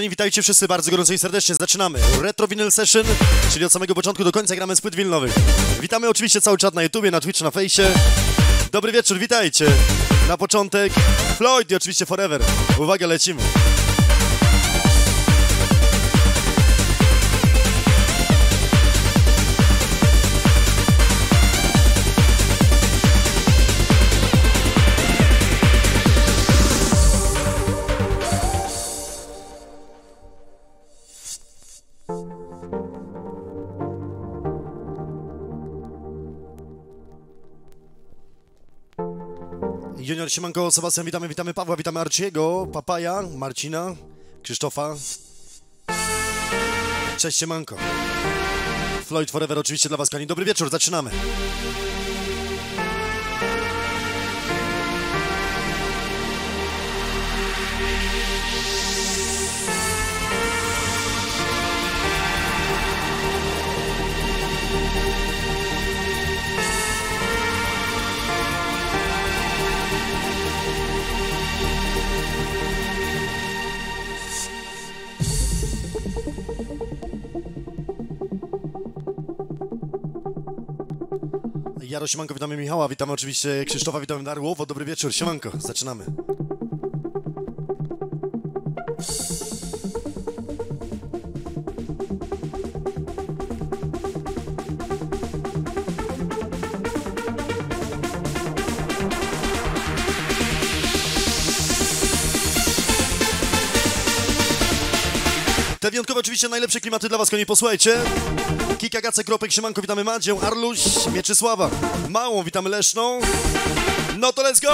witajcie wszyscy bardzo gorąco i serdecznie. Zaczynamy Retro Vinyl Session, czyli od samego początku do końca gramy z płyt. Witamy oczywiście cały czat na YouTubie, na Twitch, na Fejsie. Dobry wieczór, witajcie. Na początek Floyd i oczywiście Forever. Uwaga, lecimy. Junior Siemanko, Sebastian, witamy, witamy Pawła, witamy Arciego, Papaja, Marcina, Krzysztofa. Cześć Siemanko. Floyd Forever oczywiście dla Was, Kani. Dobry wieczór, zaczynamy. Jaro Siemanko, witamy Michała, witamy oczywiście Krzysztofa, witamy Darłowo, dobry wieczór, Siemanko, zaczynamy. Te wyjątkowe oczywiście najlepsze klimaty dla Was, konie posłuchajcie. Kika Gace, Kropek, Siemanko, witamy Madzię, Arluś, Mieczysława, Małą, witamy Leszną. No to let's go!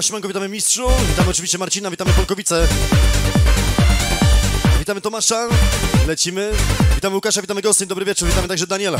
Witamy mistrzu, witamy oczywiście Marcina, witamy Polkowice. Witamy Tomasza, lecimy. Witamy Łukasza, witamy Gostyn, dobry wieczór, witamy także Daniela.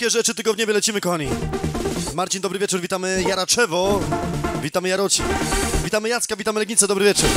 Takie rzeczy tygodniowe lecimy, kochani. Marcin, dobry wieczór, witamy Jaraczewo, witamy Jaroci, witamy Jacka, witamy Legnicę, dobry wieczór.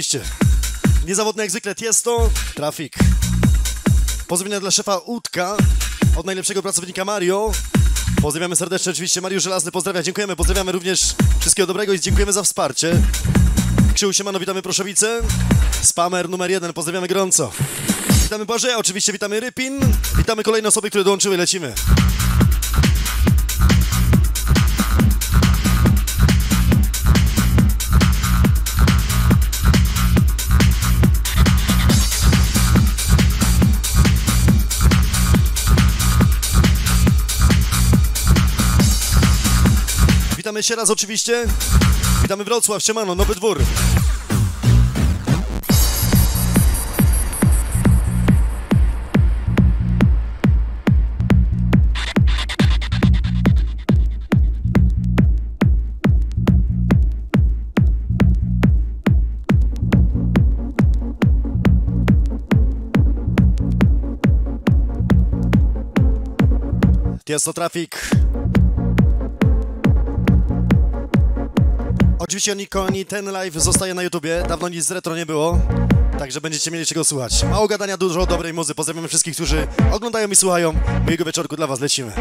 Oczywiście. Niezawodny jak zwykle Tiesto, Trafik. Pozdrowienia dla szefa Utka, od najlepszego pracownika Mario. Pozdrawiamy serdecznie oczywiście, Mariusz Żelazny pozdrawia, dziękujemy, pozdrawiamy również wszystkiego dobrego i dziękujemy za wsparcie. Krzył Siemano, witamy Proszowice. Spamer numer jeden, pozdrawiamy gorąco. Witamy Błażeja, oczywiście witamy Rypin. Witamy kolejne osoby, które dołączyły, lecimy. Jeszcze raz oczywiście. Witamy Wrocław, Siemano, Nowy Dwór. Tiesto Trafik. Oczywiście Nikoni, ten live zostaje na YouTubie, dawno nic z retro nie było, także będziecie mieli czego słuchać. Mało gadania, dużo dobrej muzy. Pozdrawiamy wszystkich, którzy oglądają i słuchają. Mojego wieczorku dla Was lecimy.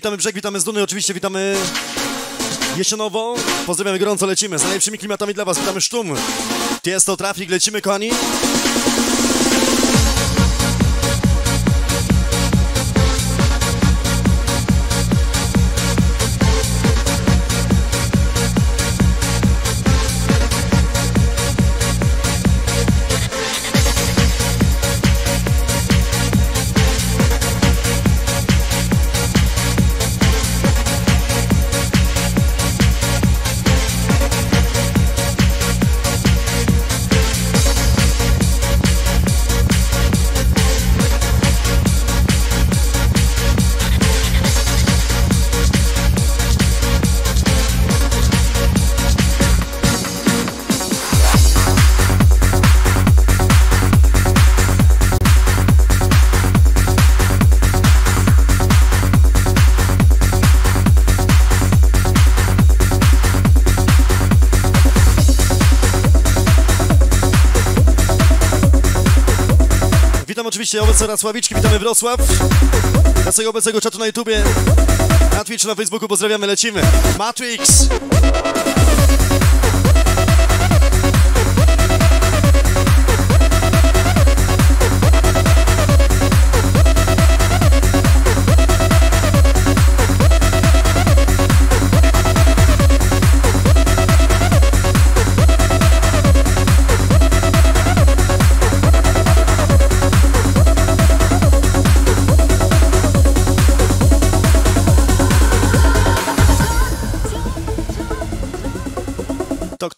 Witamy Brzeg, witamy z Duny, oczywiście witamy Jesionowo. Pozdrawiamy gorąco, lecimy z najlepszymi klimatami dla Was. Witamy Sztum. Jest to trafik, lecimy kochani. Obecne Racławiczki, witamy Wrocław. Naszego obecnego czatu na YouTubie, na Twitch, na Facebooku, pozdrawiamy, lecimy. Matrix!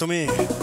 Talk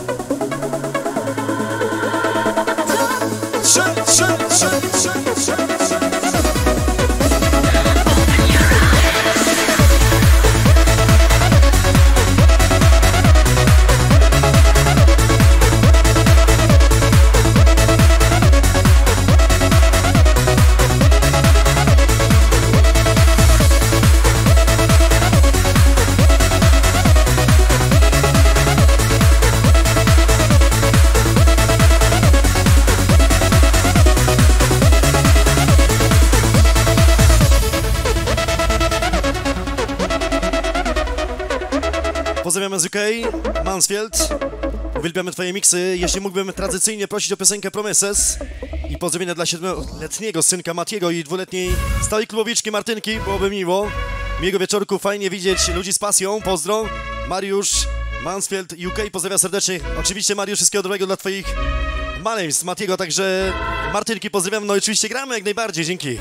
Mansfield. Uwielbiamy Twoje miksy. Jeśli mógłbym tradycyjnie prosić o piosenkę Promises i pozdrowienia dla siedmioletniego synka Matiego i dwuletniej stałej klubowiczki Martynki, byłoby miło. Miłego wieczorku, fajnie widzieć ludzi z pasją. Pozdro. Mariusz, Mansfield, UK, pozdrawiam serdecznie. Oczywiście Mariusz, wszystkiego dobrego dla Twoich maleństw, Matiego, także Martynki pozdrawiam, no i oczywiście gramy jak najbardziej, dzięki.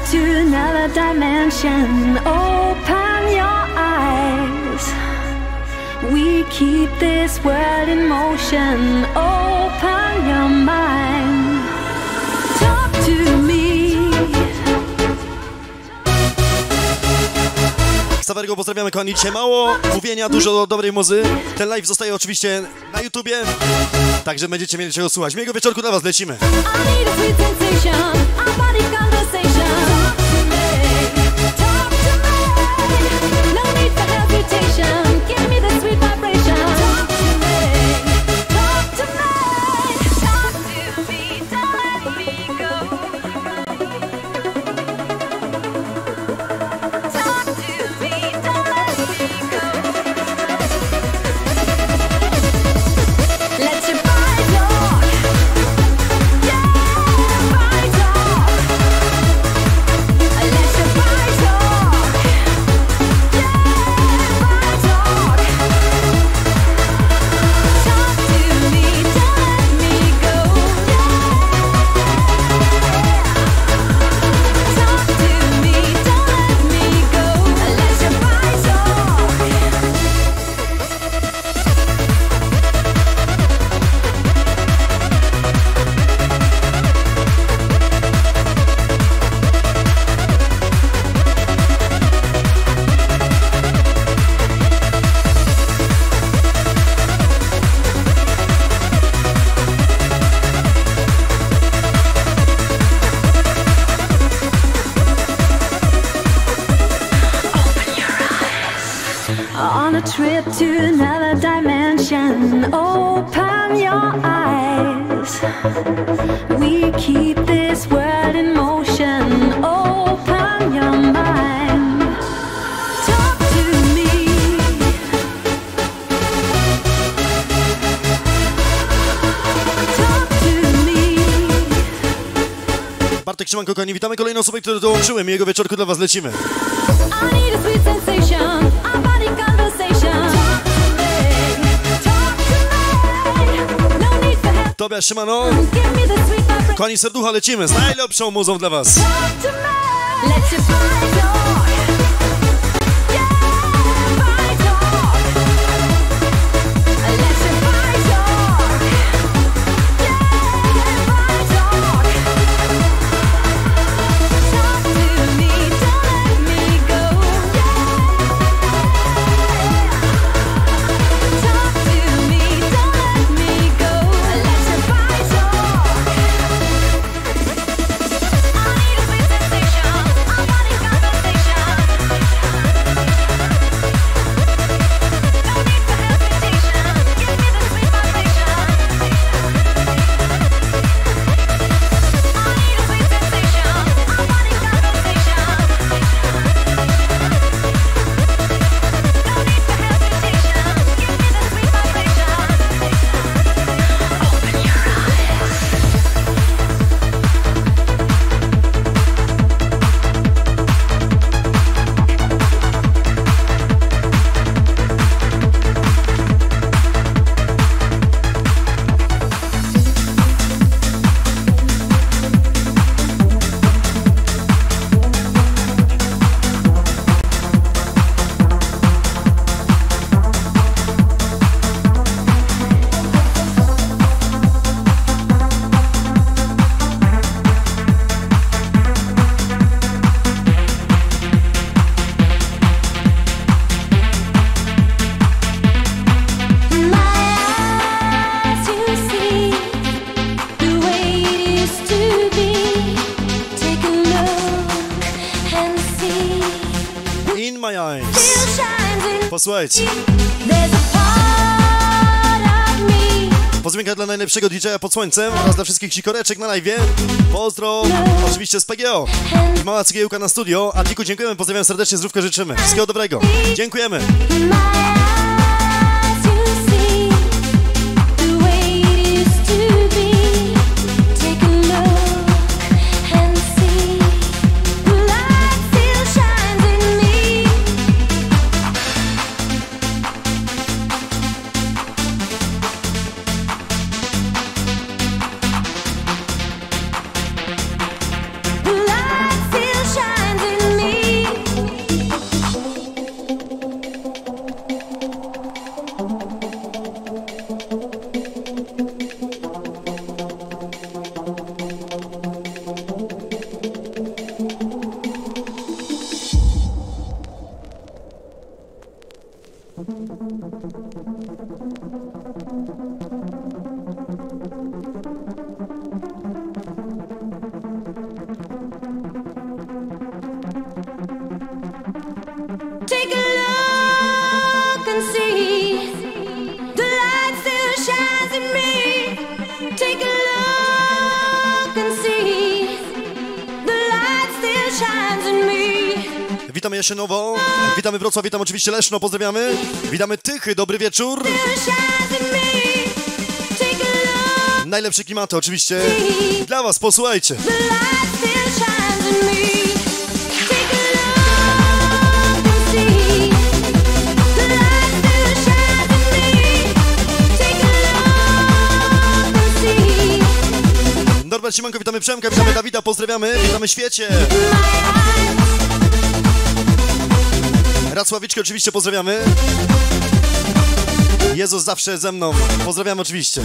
We keep this world in motion. Open your mind. Talk to me. Stawarego pozdrawiamy kochani. Dzisiaj mało mówienia, dużo dobrej muzy. Ten live zostaje oczywiście na YouTubie, także będziecie mieli czego słuchać. Miłego wieczorku dla was, lecimy. Give kochani. Witamy kolejną osobę, które dołączyły. Miłego wieczorku dla was. Lecimy. Tobiasz Szymano. Kochani, serducha lecimy z najlepszą muzą dla was. Let's Right. Pozmienka dla najlepszego DJ-a pod słońcem oraz dla wszystkich sikoreczek na live. Pozdro, oczywiście z PGO i mała cegiełka na studio. Adiku, dziękujemy, pozdrawiam serdecznie, zdrówkę życzymy. Wszystkiego dobrego. Dziękujemy. Wrocław, witam oczywiście Leszno, pozdrawiamy. Witamy Tychy, dobry wieczór. Najlepsze klimaty oczywiście dla Was, posłuchajcie. Norbert Siemanko, witamy Przemka, witamy Dawida, pozdrawiamy, witamy świecie. Racławiczkę oczywiście pozdrawiamy. Jezus zawsze ze mną. Pozdrawiam oczywiście.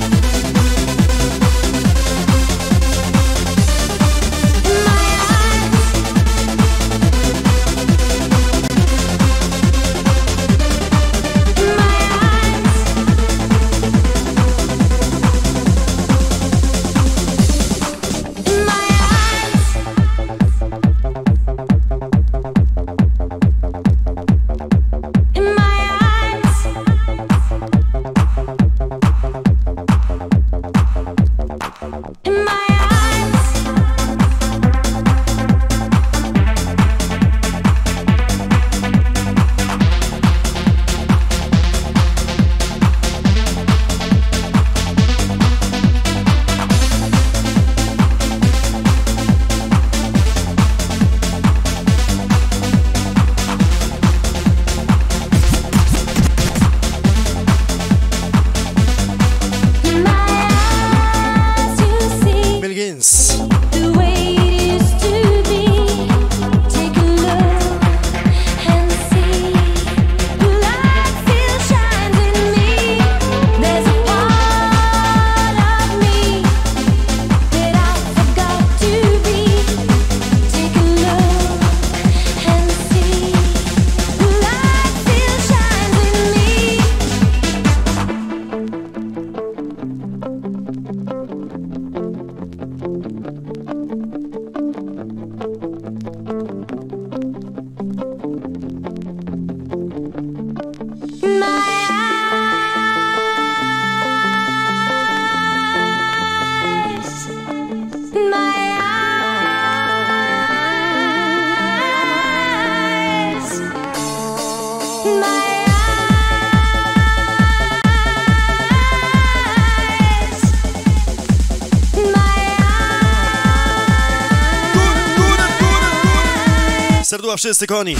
Serduła wszyscy koni.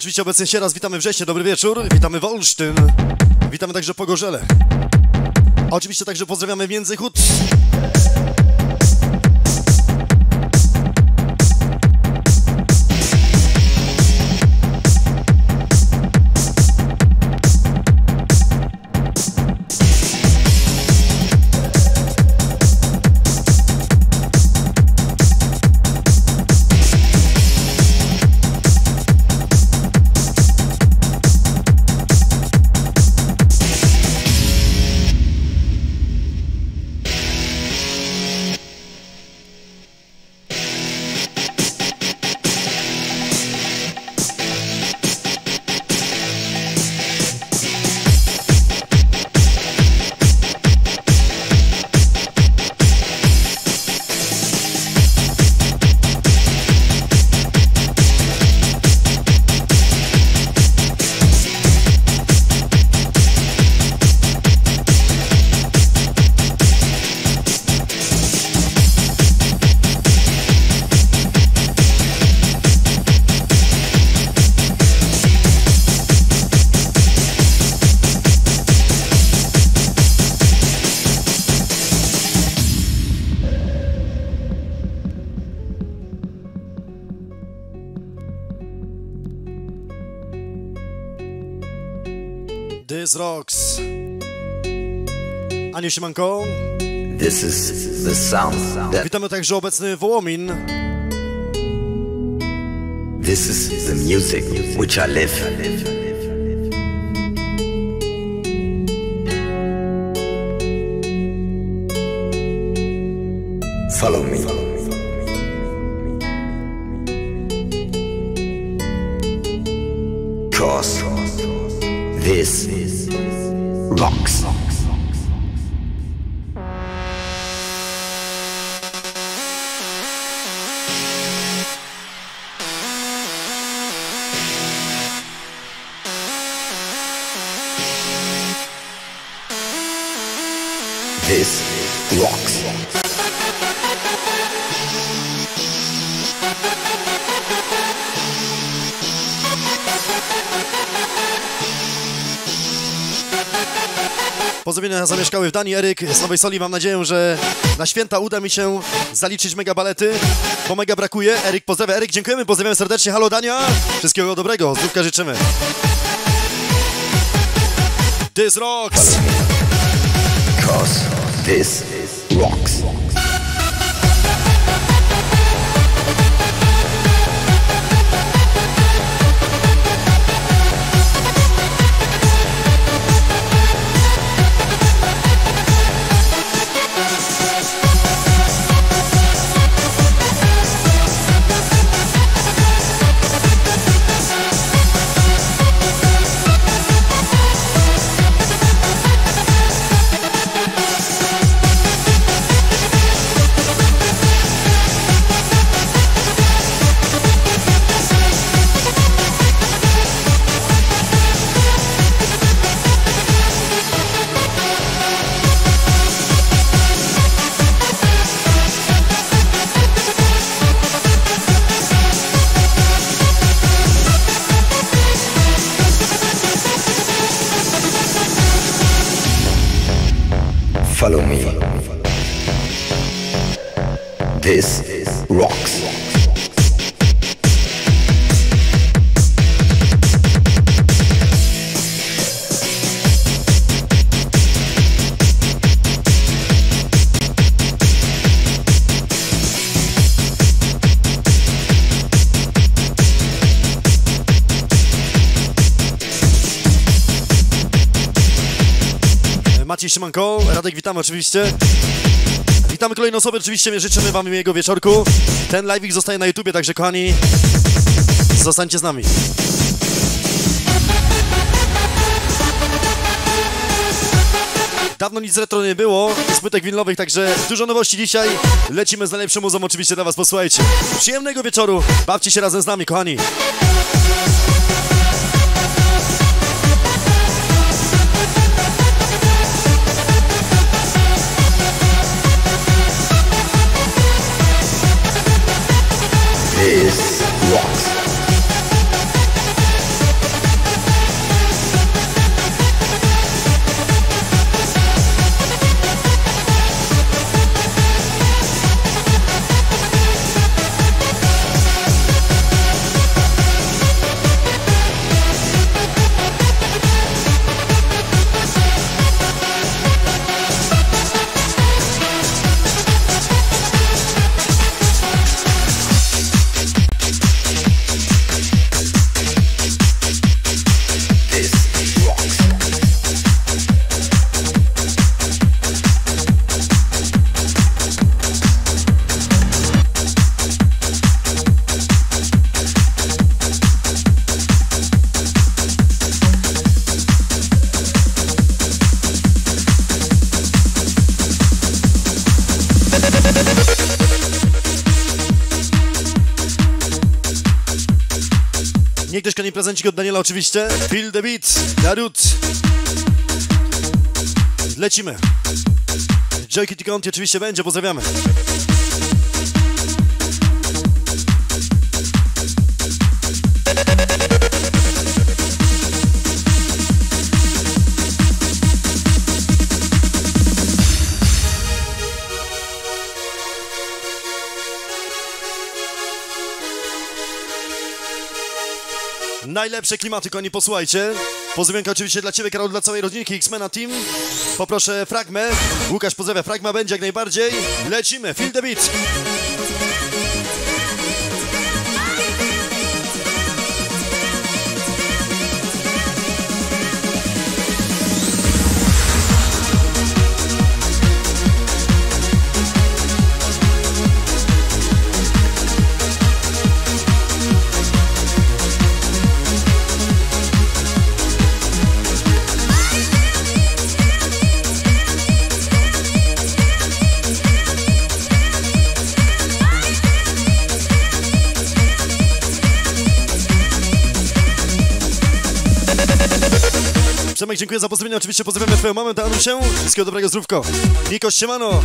Oczywiście obecnie się raz, witamy wrześnie, dobry wieczór, witamy Wolsztyn, witamy także Pogorzele. Oczywiście także pozdrawiamy Międzychód. Siemanko. This is the sound that. Witamy także obecny Wołomin. This is the music which I live. Follow me. Zamieszkały w Danii Eryk z Nowej Soli. Mam nadzieję, że na święta uda mi się zaliczyć mega balety, bo mega brakuje. Eryk, pozdrawia. Eryk, dziękujemy, pozdrawiamy serdecznie. Halo Dania, wszystkiego dobrego, zdrówka życzymy. This rocks! Cause this Maciej Szymanko, Radek, witamy oczywiście. Witamy kolejne osoby, oczywiście życzymy Wam miłego wieczorku. Ten live'ik zostaje na YouTubie, także kochani, zostańcie z nami. Dawno nic retro nie było, z płytek także dużo nowości dzisiaj. Lecimy z najlepszą muzą, oczywiście dla Was, posłuchajcie. Przyjemnego wieczoru, bawcie się razem z nami, kochani. Prezencik od Daniela oczywiście. Feel the beat, Darut. Lecimy. Joy Kitty Conti oczywiście będzie, pozdrawiamy. Najlepsze klimaty, koni, posłuchajcie. Pozdrowionka oczywiście dla Ciebie, Karol, dla całej rodzinki X-Mena Team. Poproszę Fragmę. Łukasz pozdrawia, Fragma będzie jak najbardziej. Lecimy, feel the beat. Dziękuję za pozdrowienia. Oczywiście pozdrawiamy Twoją mamę, Danusię. Wszystkiego dobrego, zdrówko. Niko, siemano.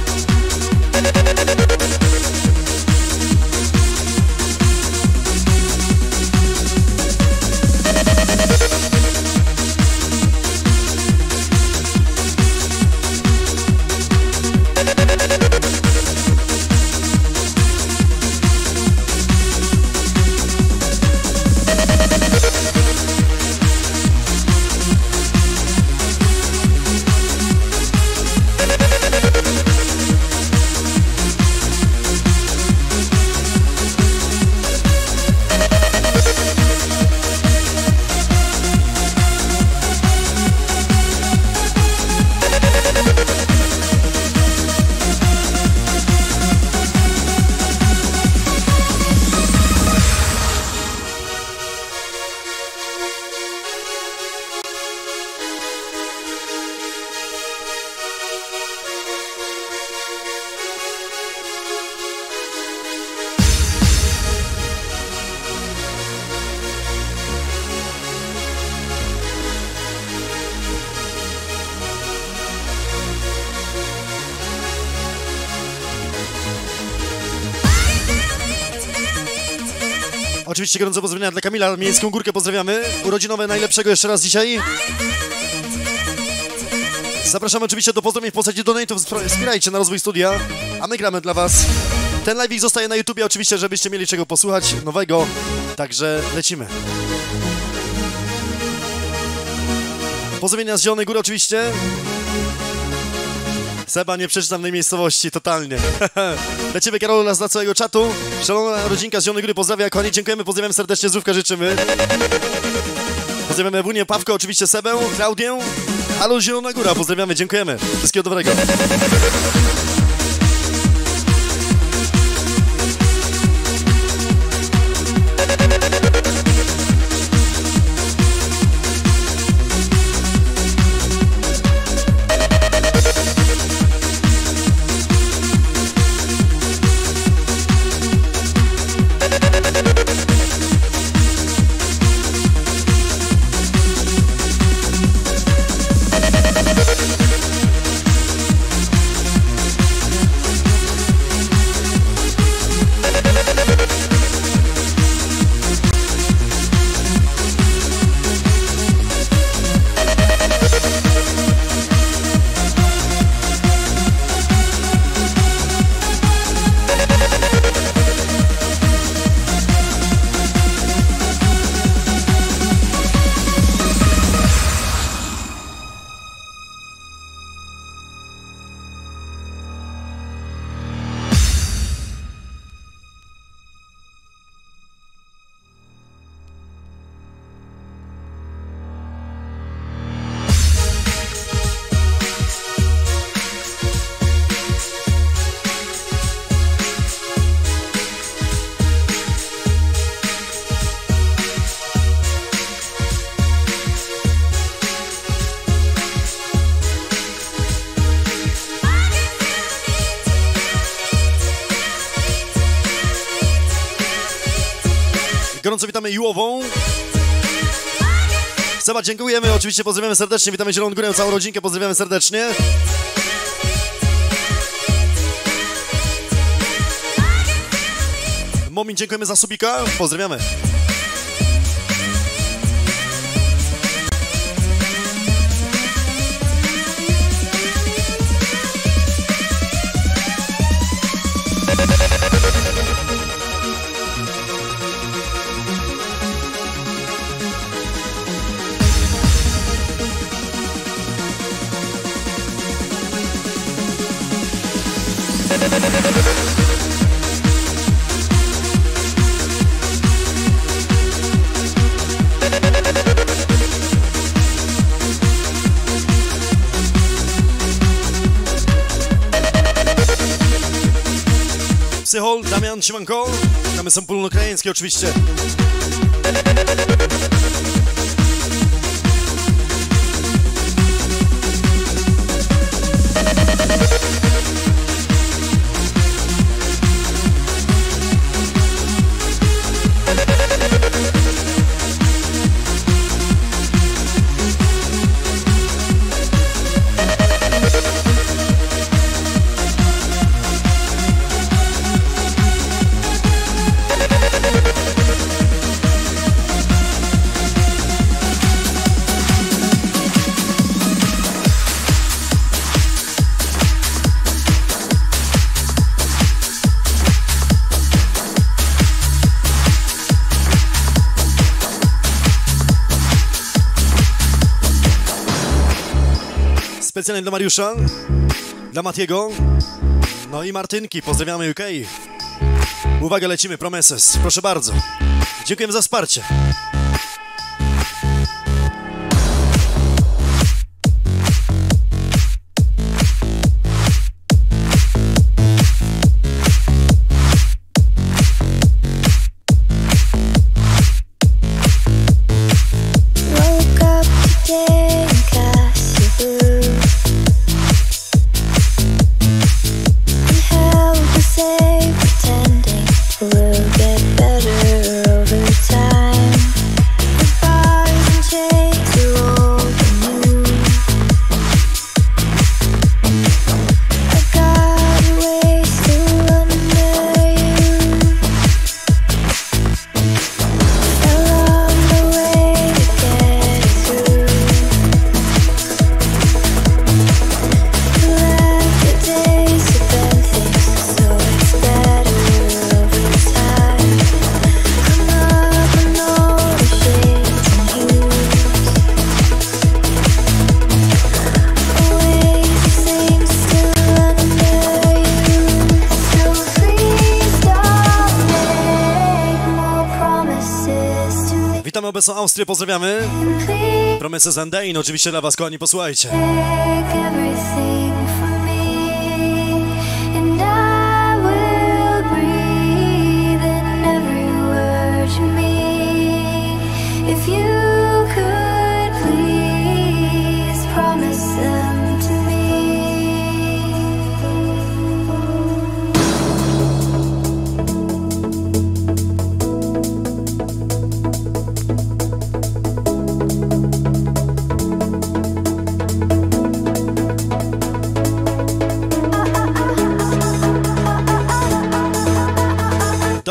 Oczywiście gorące pozdrowienia dla Kamila, Miejską Górkę pozdrawiamy. Urodzinowe najlepszego jeszcze raz dzisiaj. Zapraszam oczywiście do pozdrowień w postaci donate'ów, wspierajcie na rozwój studia, a my gramy dla was. Ten live zostaje na YouTubie oczywiście, żebyście mieli czego posłuchać nowego, także lecimy. Pozdrowienia z Zielonej Góry oczywiście. Seba nie przeczytam tej miejscowości, totalnie. Lecimy Karola z całego czatu. Szalona rodzinka z Zielonej Góry pozdrawia, kochani, dziękujemy, pozdrawiam serdecznie, zdrówka życzymy. Pozdrawiamy Ewunię, Pawko, oczywiście Sebę, Klaudię, Halo Zielona Góra, pozdrawiamy, dziękujemy. Wszystkiego dobrego. Witamy Jułową. Seba, dziękujemy, oczywiście pozdrawiamy serdecznie, witamy Zieloną Górę, całą rodzinkę, pozdrawiamy serdecznie. Momin, dziękujemy za subika, pozdrawiamy. Damian, Siemanko. Mamy są polonokraińskie oczywiście. Specjalnie dla Mariusza, dla Matiego, no i Martynki. Pozdrawiamy UK. Uwaga, lecimy, Promises. Proszę bardzo. Dziękujemy za wsparcie. Obecną Austrię pozdrawiamy. And Dane, oczywiście dla was, kochani, posłuchajcie.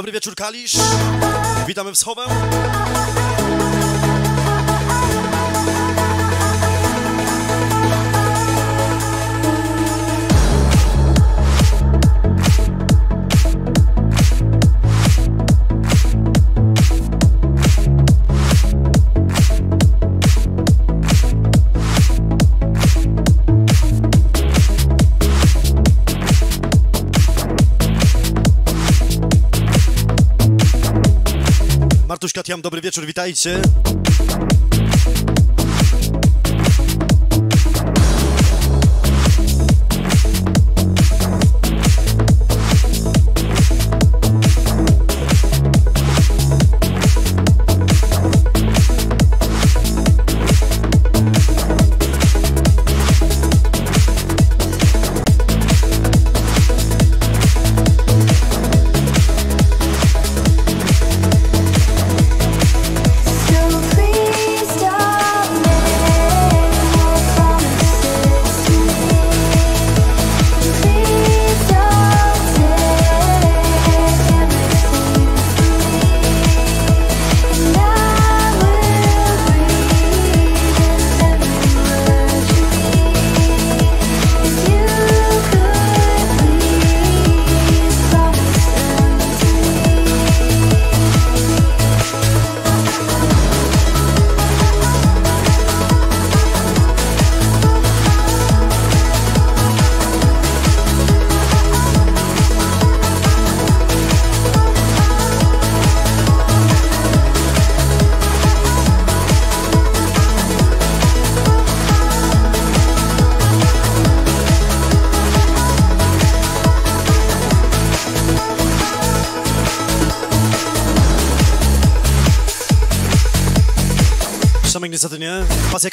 Dobry wieczór, Kalisz. Witamy w Schowę. Katiam, dobry wieczór, witajcie.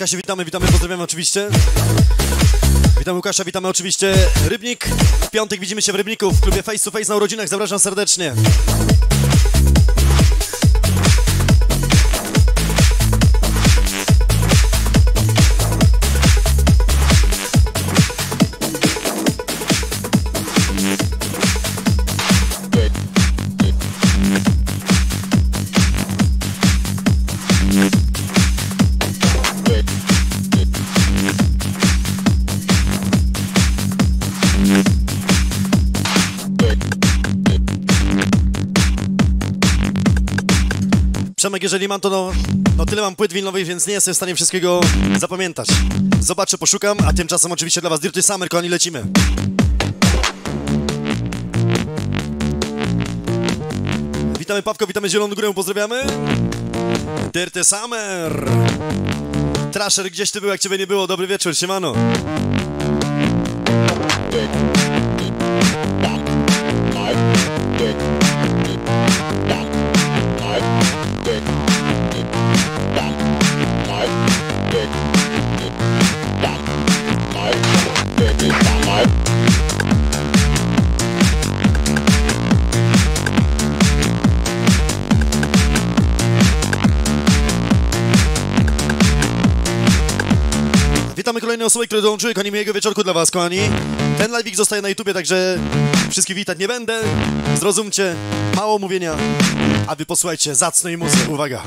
Pasja Kasia, witamy, witamy, pozdrawiamy oczywiście. Witamy Łukasza, witamy oczywiście Rybnik. W piątek widzimy się w Rybniku w klubie Face to Face na urodzinach. Zapraszam serdecznie. Przemek, jeżeli mam to, no, no tyle mam płyt winylowych, więc nie jestem w stanie wszystkiego zapamiętać. Zobaczę, poszukam, a tymczasem oczywiście dla was Dirty Summer, kochani, lecimy. Witamy Pawko, witamy Zieloną Górę, pozdrawiamy. Dirty Summer. Trasher, gdzieś ty był, jak ciebie nie było? Dobry wieczór, siemano. Witamy kolejne osoby, które dołączyły, kochani, miłego wieczorku dla was, kochani. Ten live'ik zostaje na YouTubie, także wszystkich witać nie będę. Zrozumcie, mało mówienia, a wy posłuchajcie zacnej muzyki. Uwaga.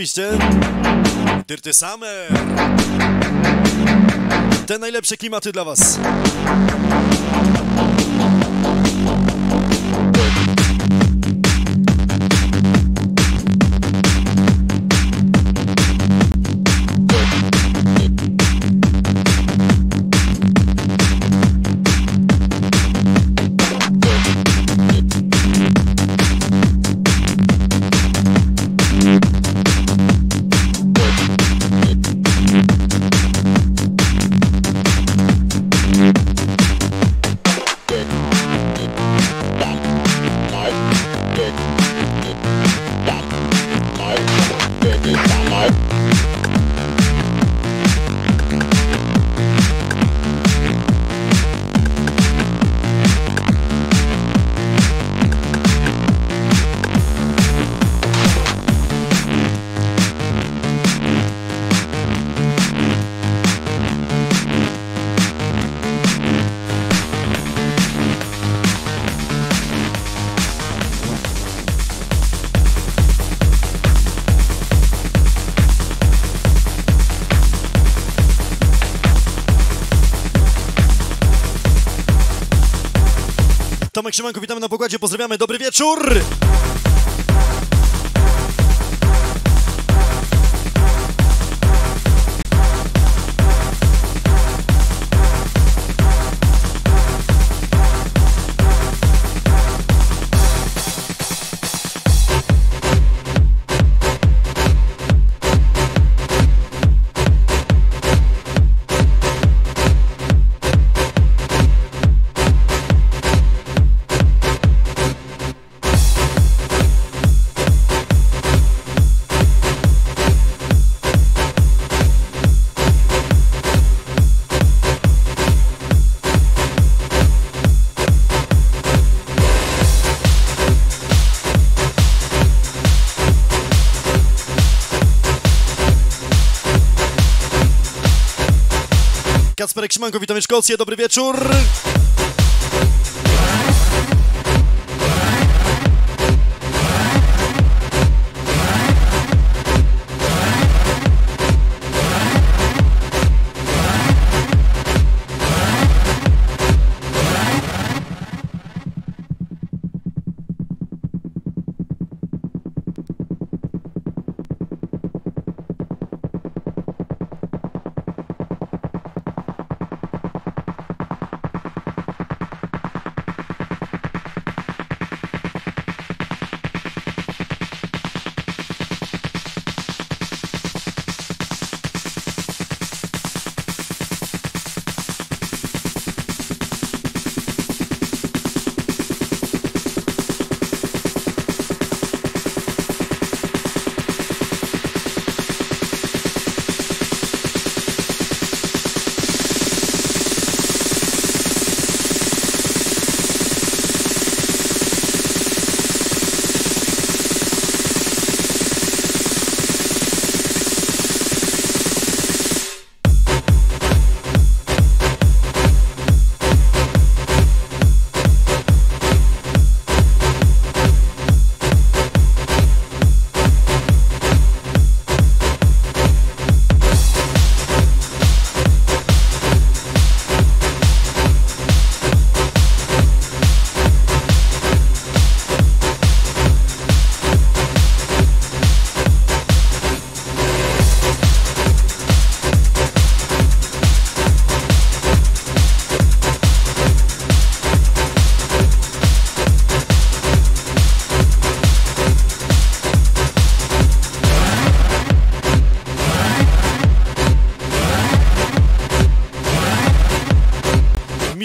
Oczywiście. Dirty Summer. Te najlepsze klimaty dla Was. Tomek Szymanko, witamy na pokładzie, pozdrawiamy, dobry wieczór! Kacperek Szymanko, witamy Szkocję, dobry wieczór!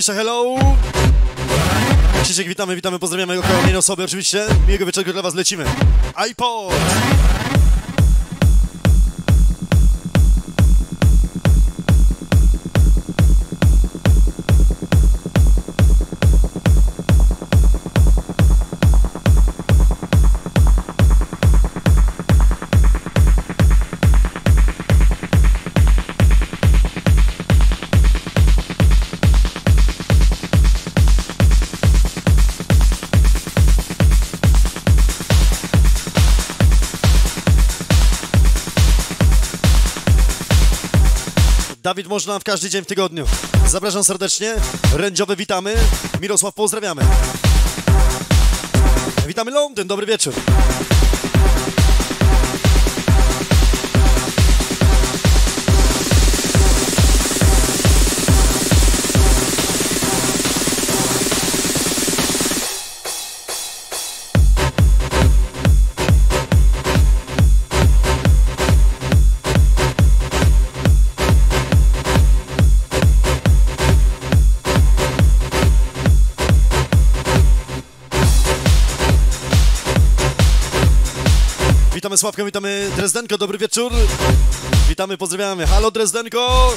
Misza, hello! Krzysiek, witamy, witamy, pozdrawiamy kolejne osoby oczywiście. Miłego wieczoru dla Was lecimy. iPod! Dawid można w każdy dzień w tygodniu. Zapraszam serdecznie. Rędziowe witamy. Mirosław pozdrawiamy. Witamy Londyn, dobry wieczór. Witamy Sławkę, witamy Drezdenko, dobry wieczór. Witamy, pozdrawiamy. Halo Drezdenko!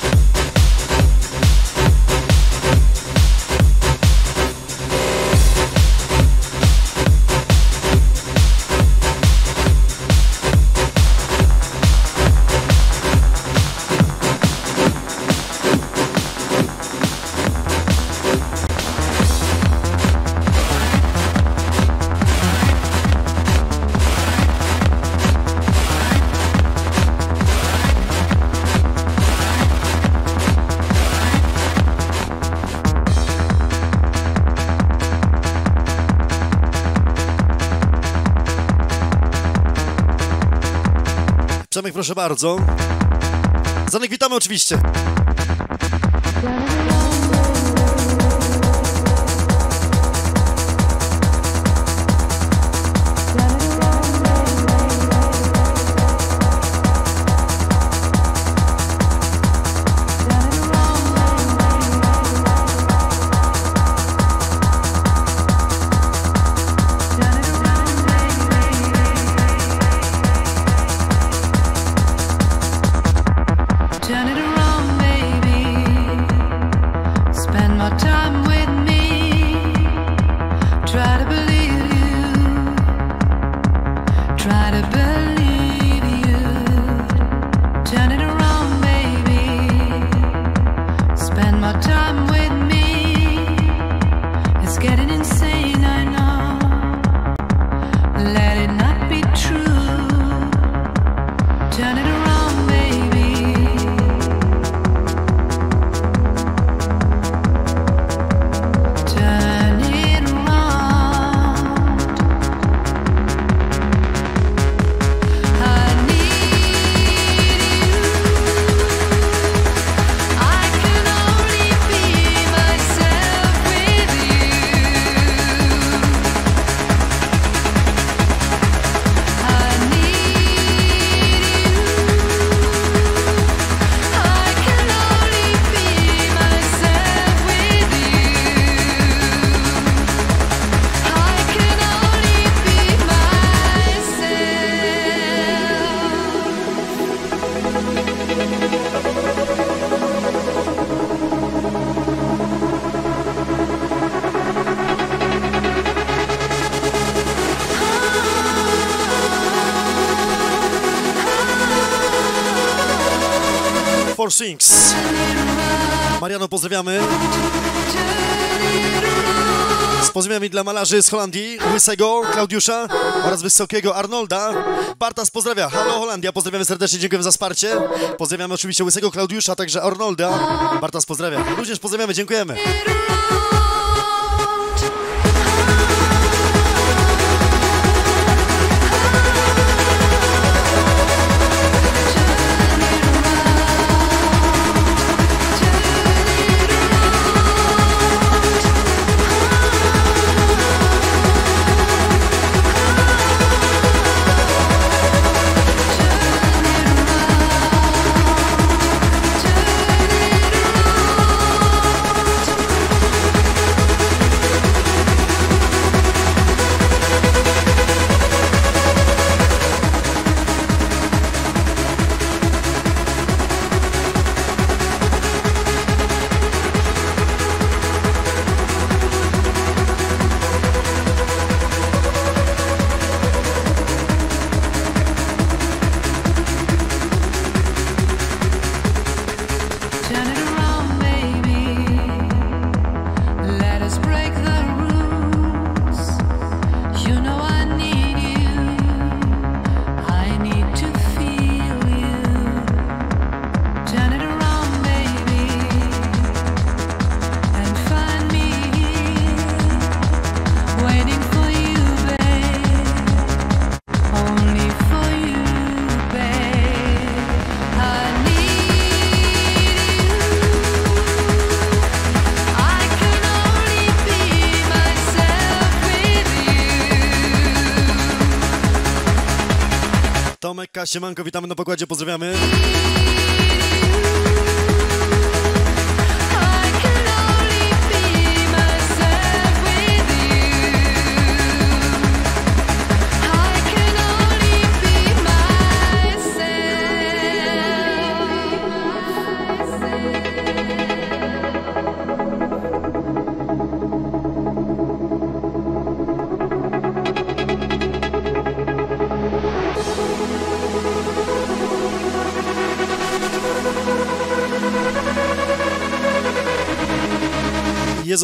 Proszę bardzo. Zanek, witamy oczywiście. Things. Mariano, pozdrawiamy. Z pozdrowieniami dla malarzy z Holandii, Łysego, Klaudiusza oraz Wysokiego Arnolda. Bartas pozdrawia. Halo Holandia, pozdrawiamy serdecznie, dziękujemy za wsparcie. Pozdrawiamy oczywiście Łysego Klaudiusza, także Arnolda. Bartas pozdrawia. Również pozdrawiamy, dziękujemy. Siemanko, witamy na pokładzie, pozdrawiamy.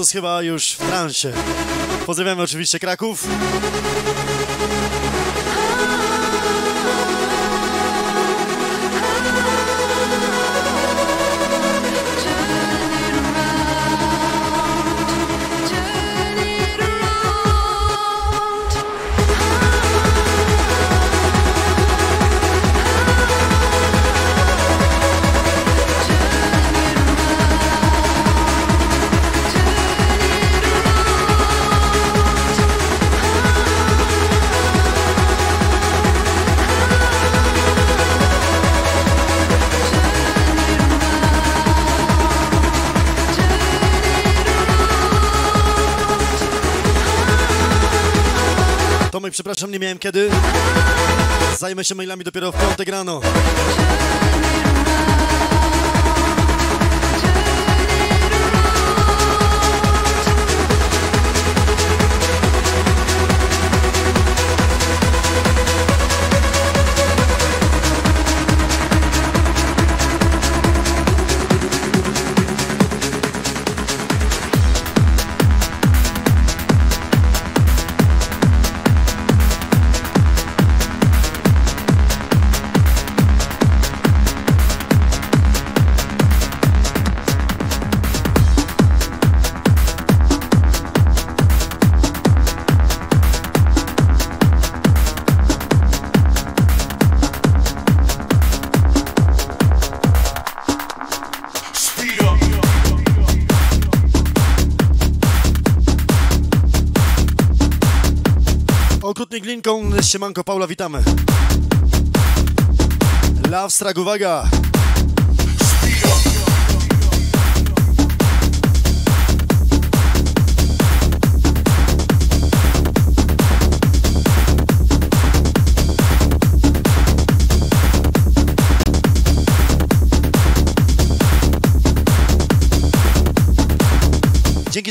Jezus chyba już w transie. Pozdrawiamy oczywiście Kraków. Nie miałem kiedy. Zajmę się mailami dopiero w piątek rano. Siemanko Paula, witamy. Love Strag, uwaga!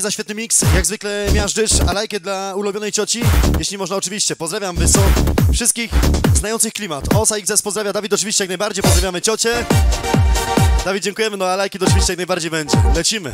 Za świetny miks. Jak zwykle miażdżysz, a lajkę dla ulubionej cioci. Jeśli można, oczywiście. Pozdrawiam wyso wszystkich znających klimat. Osa XS pozdrawia, Dawid oczywiście jak najbardziej. Pozdrawiamy ciocię. Dawid, dziękujemy, no a lajki oczywiście jak najbardziej będzie. Lecimy.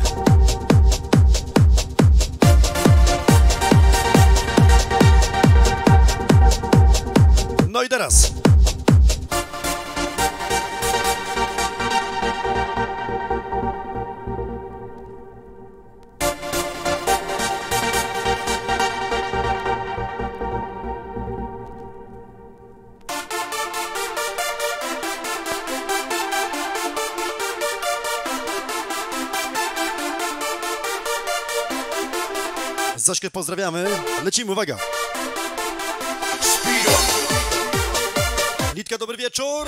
Zośkę pozdrawiamy. Lecimy, uwaga. Litka, dobry wieczór.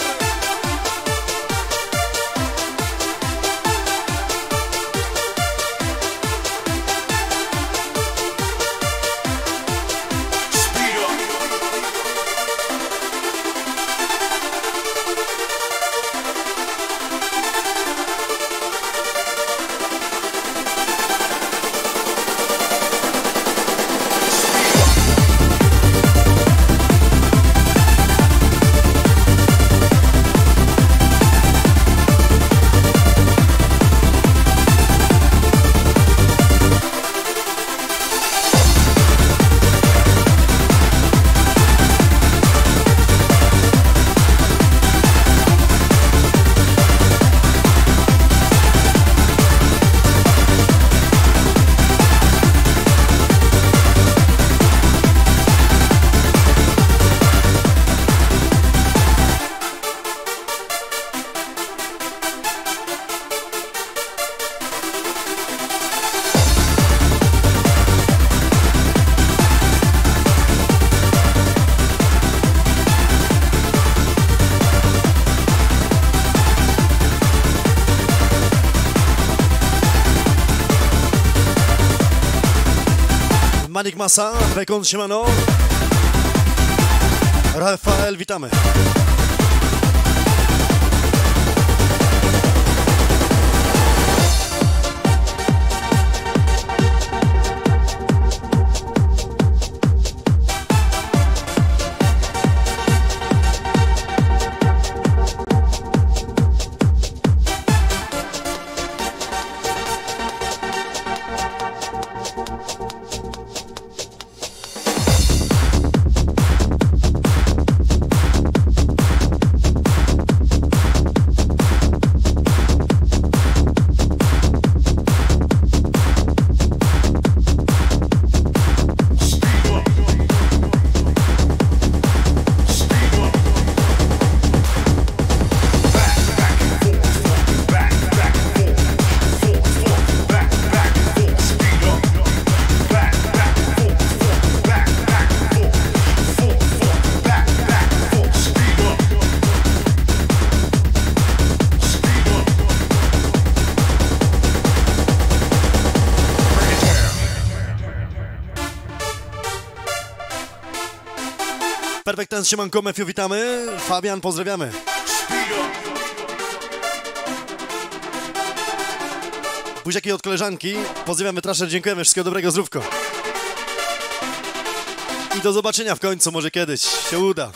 Masa, Frekon Siemano. Rafael, witamy. Fabian, siemanko, Mefiu, witamy. Fabian, pozdrawiamy. Buziaki od koleżanki. Pozdrawiamy Trasher, dziękujemy. Wszystkiego dobrego, zdrówko. I do zobaczenia w końcu, może kiedyś się uda.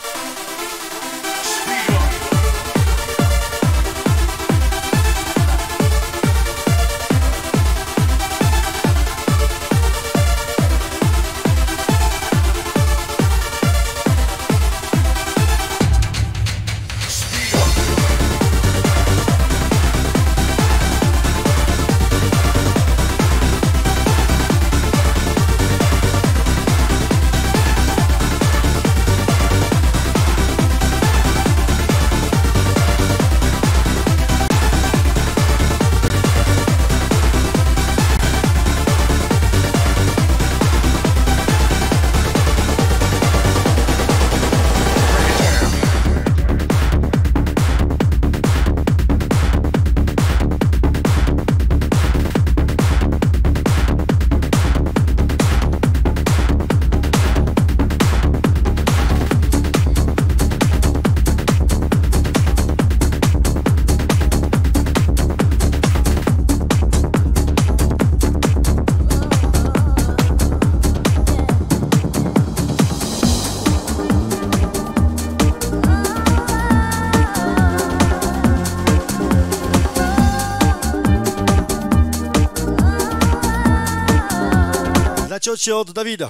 Show do Davida.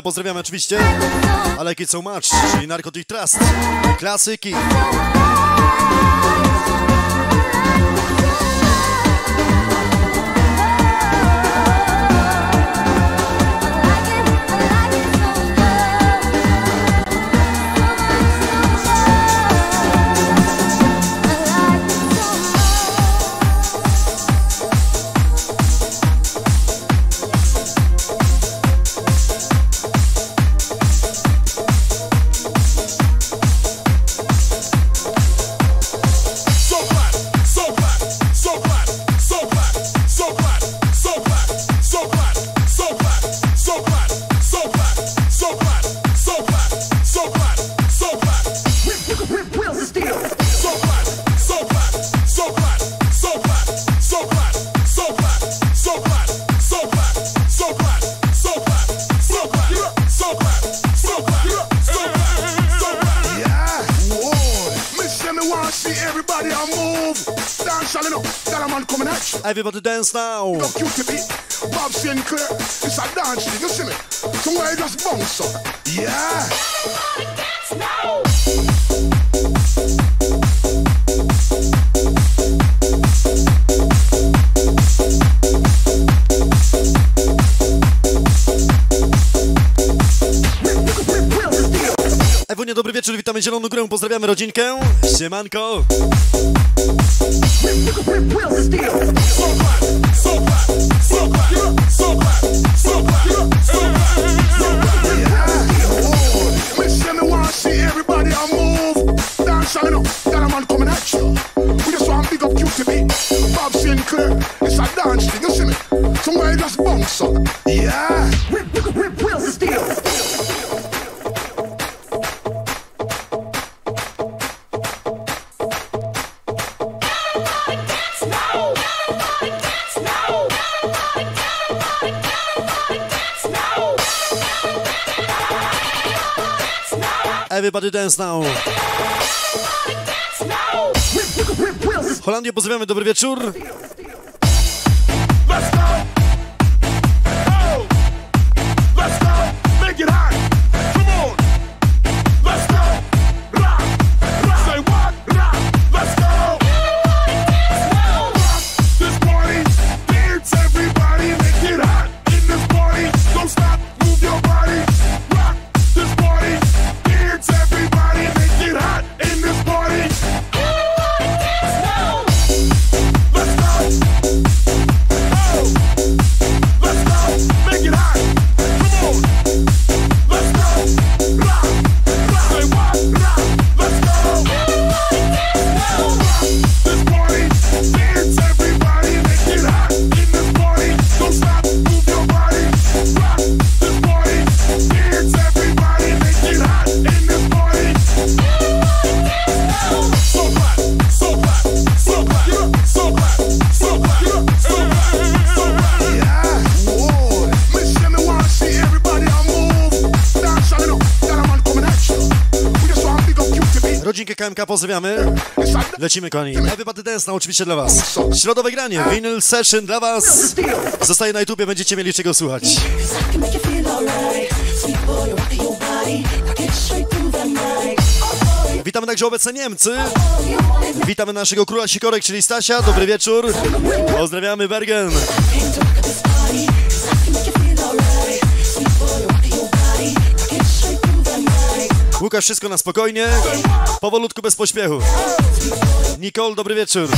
Marcina pozdrawiamy oczywiście. Ale like it so much, czyli Narcotic Trust. Klasyki. Yo. Look, you to be Bob Sinclair. It's a dance thing. You see me? So just bounce up. Yeah. Ewunie, dobry wieczór, witamy Zieloną Grę, pozdrawiamy rodzinkę. Siemanko! Everybody Dance Now. Holandię pozdrawiamy, dobry wieczór. KMK pozdrawiamy. Lecimy, kochani. Everybody Dance, no, oczywiście dla was. Środowe granie, vinyl session dla was. Zostaje na YouTubie, będziecie mieli czego słuchać. Witamy także obecne Niemcy. Witamy naszego króla Sikorek, czyli Stasia. Dobry wieczór. Pozdrawiamy Bergen. Łukasz, wszystko na spokojnie. Powolutku, bez pośpiechu. Nicole, dobry wieczór.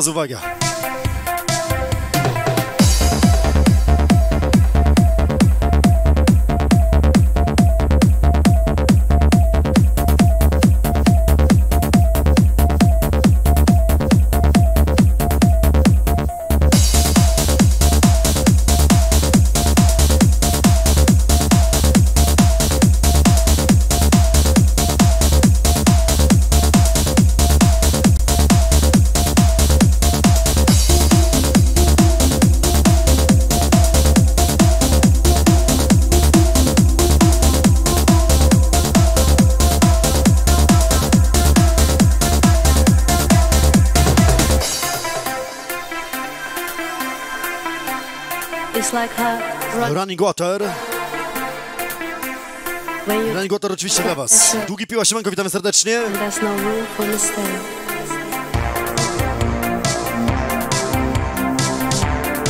Teraz uwaga. Running Water. Running Water oczywiście dla was. Długi piła, siemanko, witamy serdecznie. no.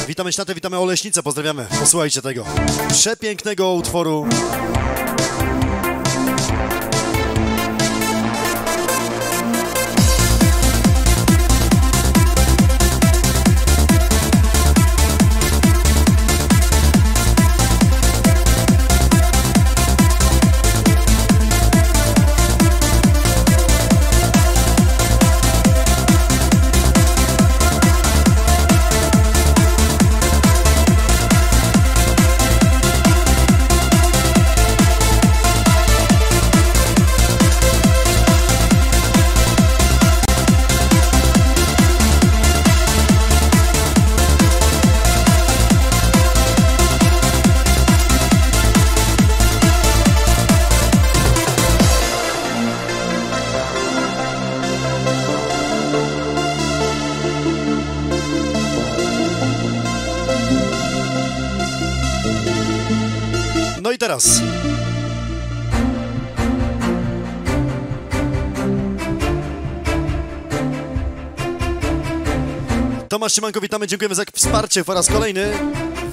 Witamy Śnatę, witamy Oleśnicę, pozdrawiamy. Posłuchajcie tego przepięknego utworu. Tomasz Siemanko, witamy, dziękujemy za wsparcie po raz kolejny.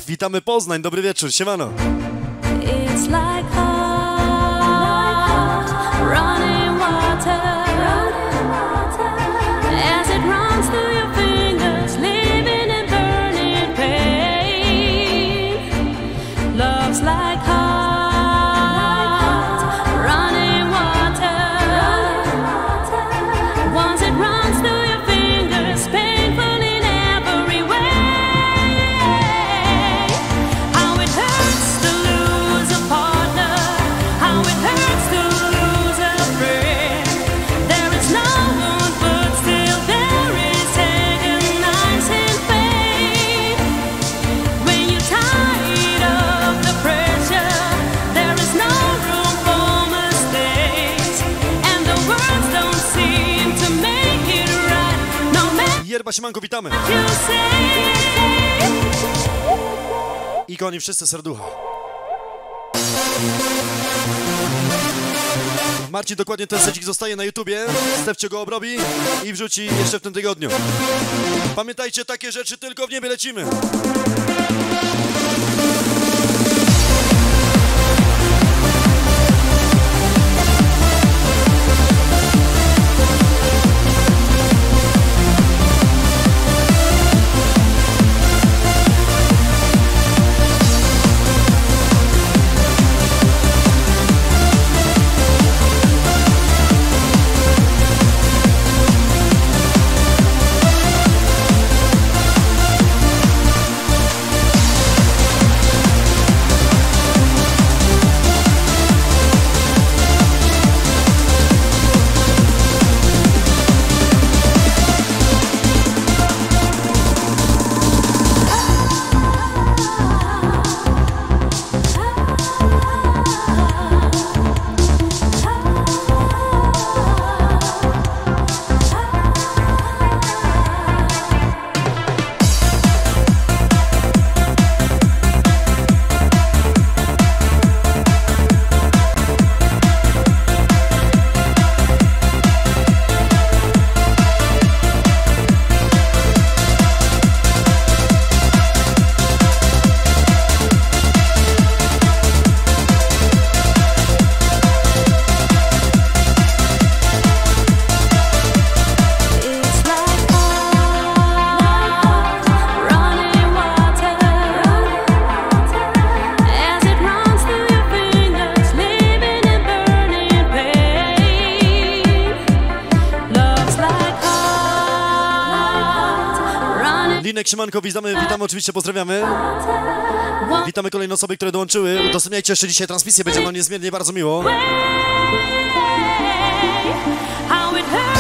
Witamy Poznań, dobry wieczór, siemano. It's like Yerba Siemanko, witamy. I koni wszyscy serducha. Marcin dokładnie ten secik zostaje na YouTubie. Stefcio go obrobi i wrzuci jeszcze w tym tygodniu. Pamiętajcie, takie rzeczy tylko w niebie lecimy. Szymanko, witamy, witamy oczywiście, pozdrawiamy. Witamy kolejne osoby, które dołączyły. Udostępniajcie jeszcze dzisiaj transmisję, będzie nam niezmiernie bardzo miło. How it hurts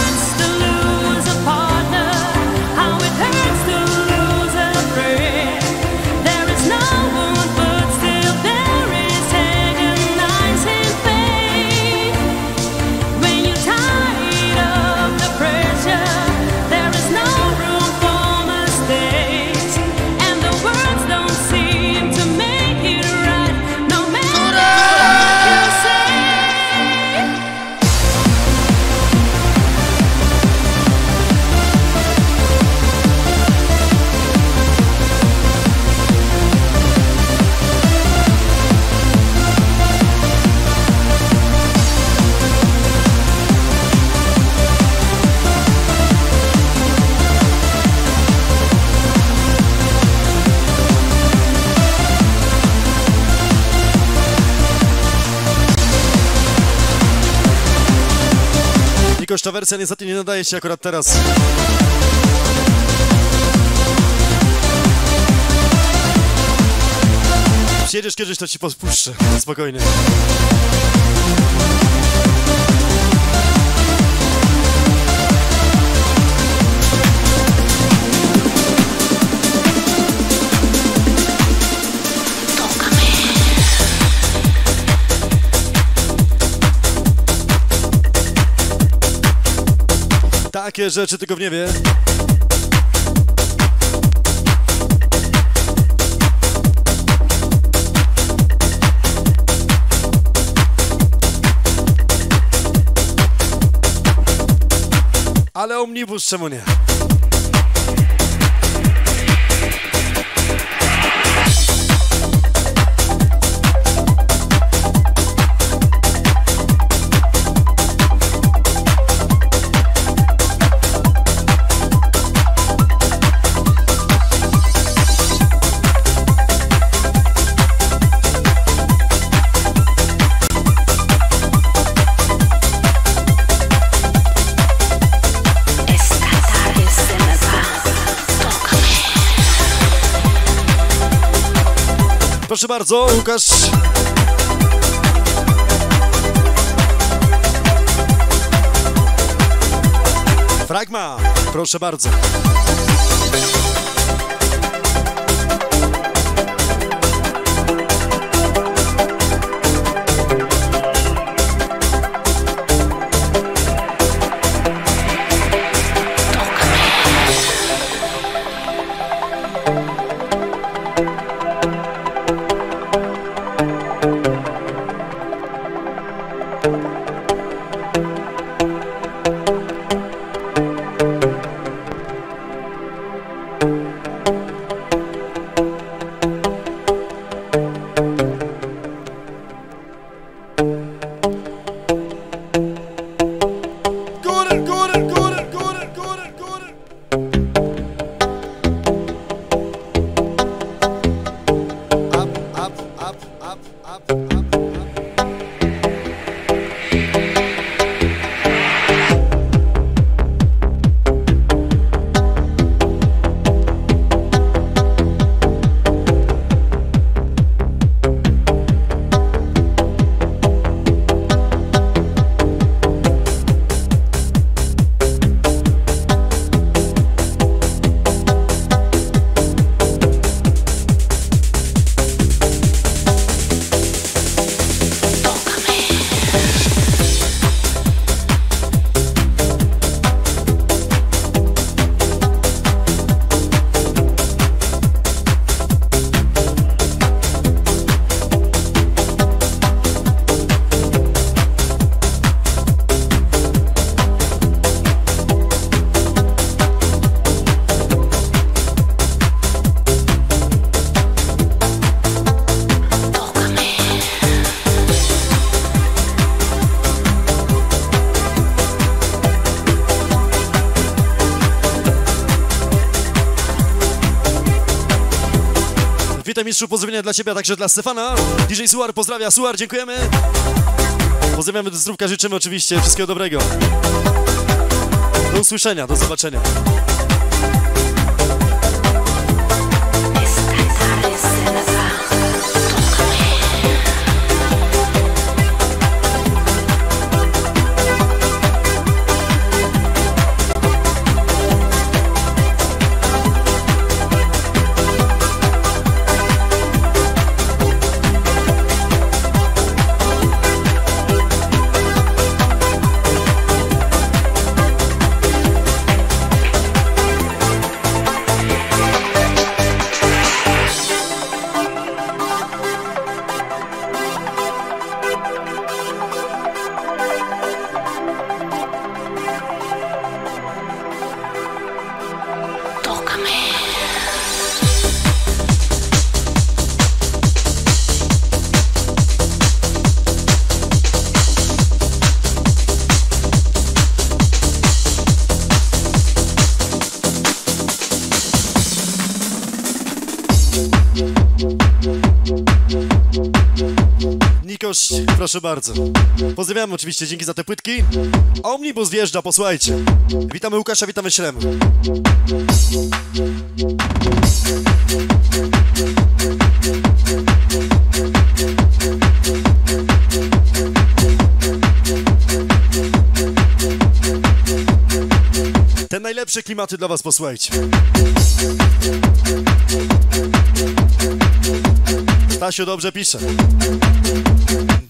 wersja niestety nie nadaje się akurat teraz. Przyjedziesz kiedyś, to ci podpuszczę. Spokojnie. Takie rzeczy tylko w niebie. Ale omnibus czemu nie? Proszę bardzo, Łukasz. Fragma, proszę bardzo. Mistrzu, pozdrowienia dla Ciebie, a także dla Stefana. DJ Suar pozdrawia. Suar, dziękujemy. Pozdrawiamy do zdrówka, życzymy oczywiście wszystkiego dobrego. Do usłyszenia, do zobaczenia. Proszę bardzo. Pozdrawiam oczywiście, dzięki za te płytki. Omnibus wjeżdża, posłuchajcie. Witamy Łukasza, witamy Śrem. Te najlepsze klimaty dla was posłuchajcie. Stasiu dobrze pisze.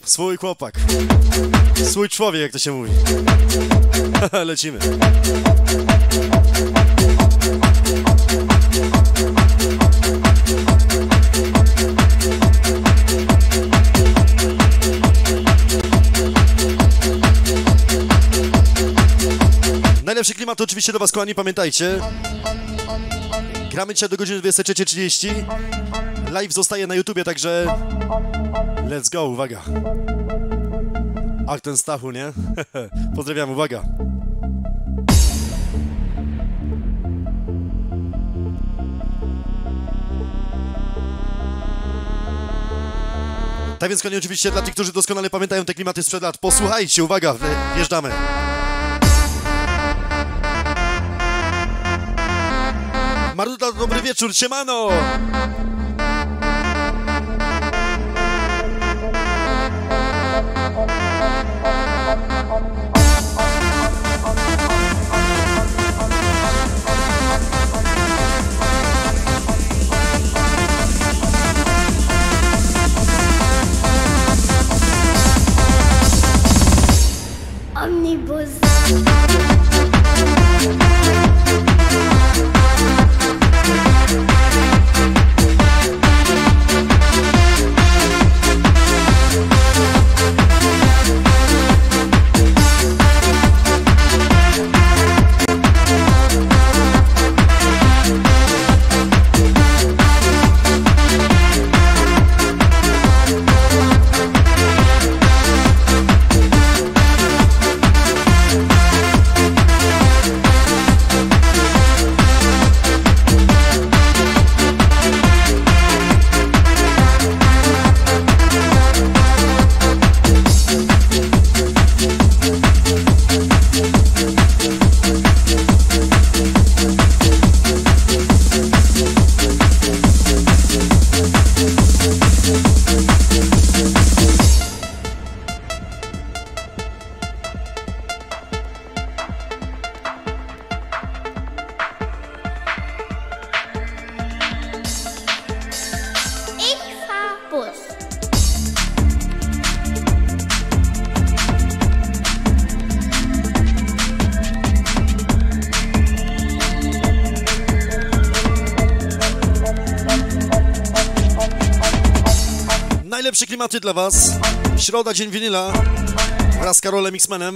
Swój chłopak. Swój człowiek, jak to się mówi. Lecimy. Najlepszy klimat oczywiście do Was, kochani, pamiętajcie. Gramy dzisiaj do godziny 23.30. Live zostaje na YouTubie, także let's go, uwaga. Ach, ten Stachu, nie? Pozdrawiam, uwaga. Tak więc, kochani, oczywiście dla tych, którzy doskonale pamiętają te klimaty sprzed lat, posłuchajcie, uwaga, wjeżdżamy. Maruda, dobry wieczór, siemano! Klimaty dla Was. Środa, dzień winyla wraz z Karolem X-Menem.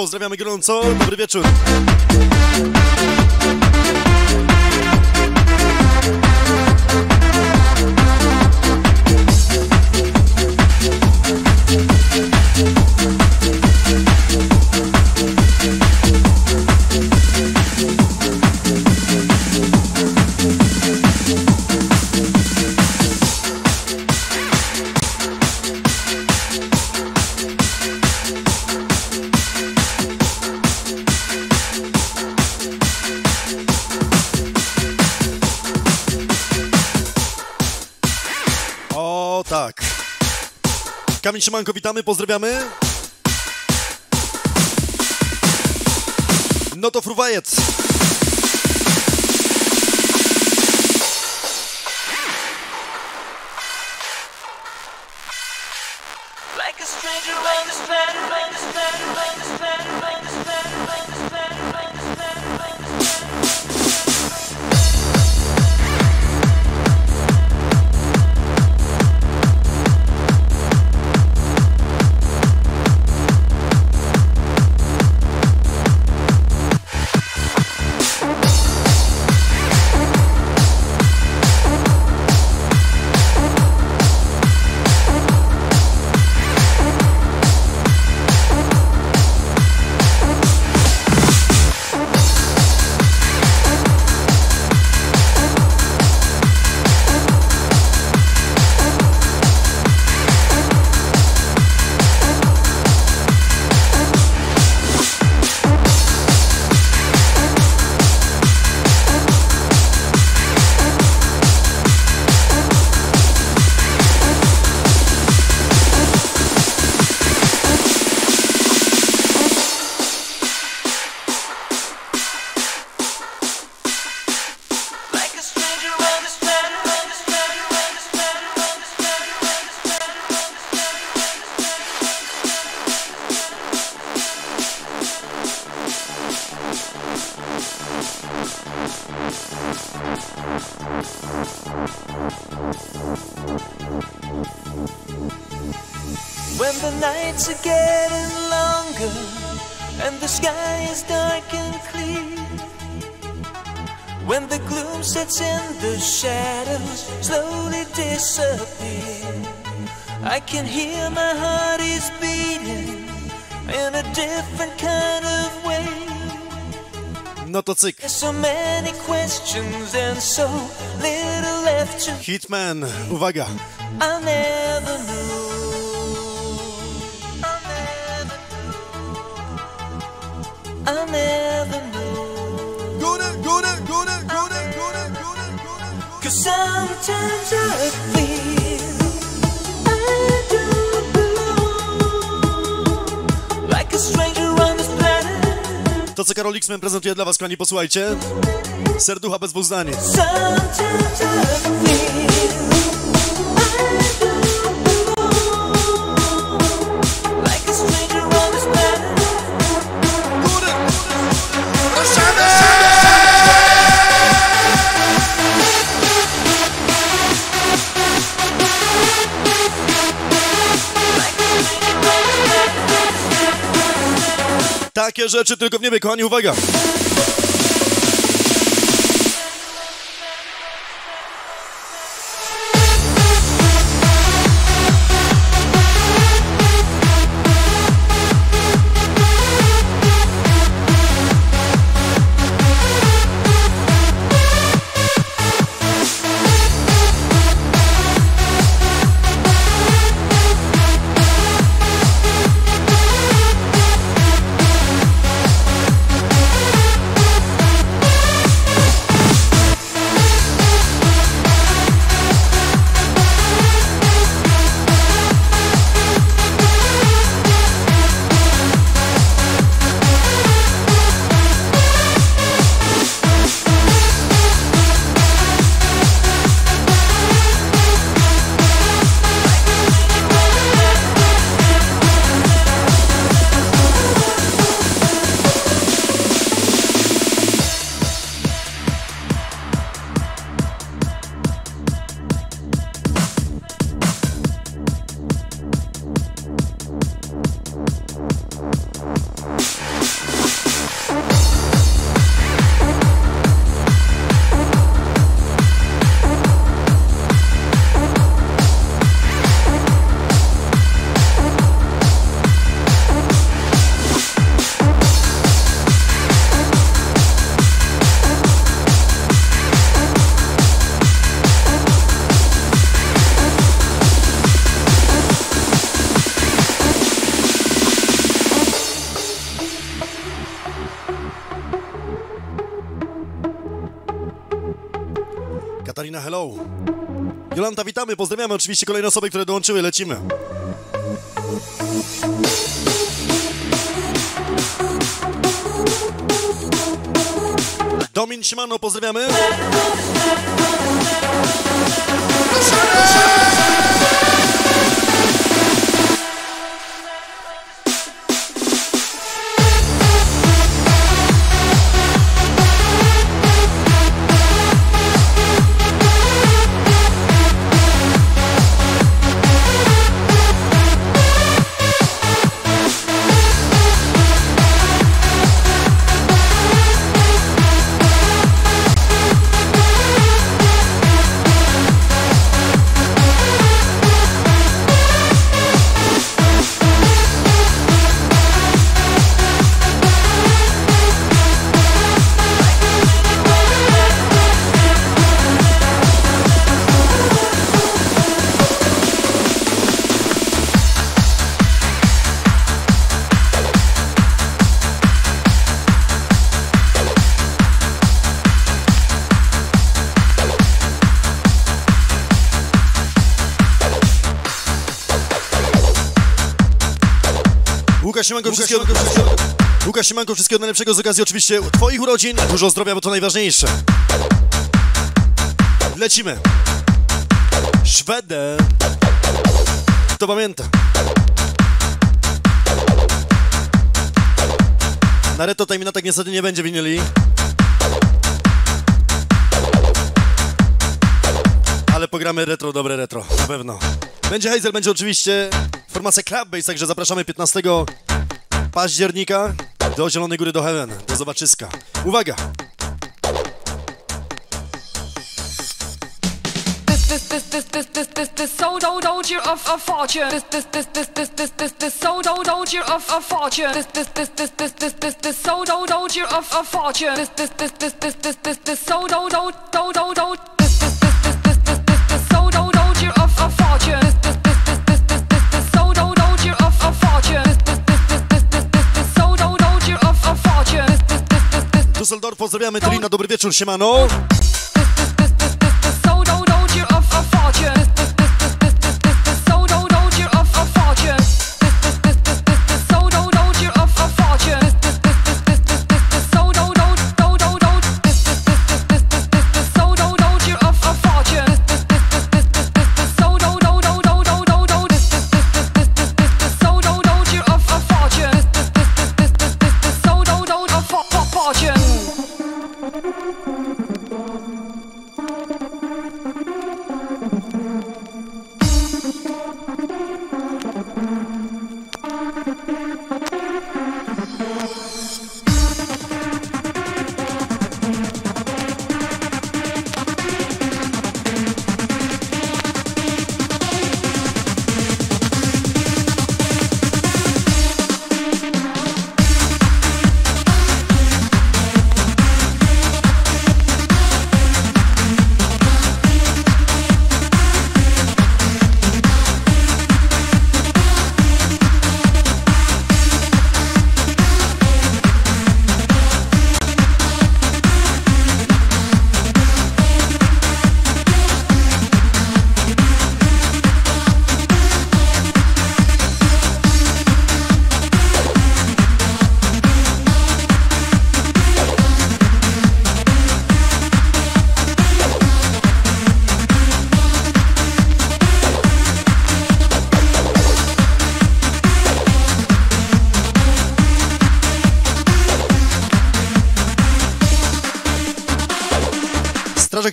Pozdrawiamy gorąco. Dobry wieczór. Mariany pozdrawiamy. No to fruwajec. can hear my heart is beating in a different kind of way. Мотоцикл. So so Hitman, uwaga. I never knew. Sometimes Karol X prezentuje dla was, kochani, posłuchajcie. Serducha bez dwóch. rzeczy tylko w niebie, kochani, uwaga! Pozdrawiamy, pozdrawiamy oczywiście kolejne osoby, które dołączyły. Lecimy. Domin Szymano, pozdrawiamy. Proszę! Łukasz Siemanko, wszystkiego, Łukasz Siemanko, wszystkiego najlepszego z okazji oczywiście Twoich urodzin. Dużo zdrowia, bo to najważniejsze. Lecimy. Szwedę. Kto pamięta? Na Reto tak niestety nie będzie winyli. Ale pogramy retro, dobre retro, na pewno. Będzie Hazel, będzie oczywiście formacja Club Base, także zapraszamy 15 października do Zielonej Góry do Heaven, do zobaczyska. Uwaga! This this this this this this this so don't don't you of a fortune. This this this this this this this this so don't don't you of a fortune. This this this this this this this this so don't don't you of a fortune. This this this this this this this this so don't don't don't don't don't. This this this this this this this so don't don't you of a fortune. This this this this this this this this so don't don't you of a fortune. This this Dusseldorf, pozdrawiamy, Tylina, dobry wieczór, siemano.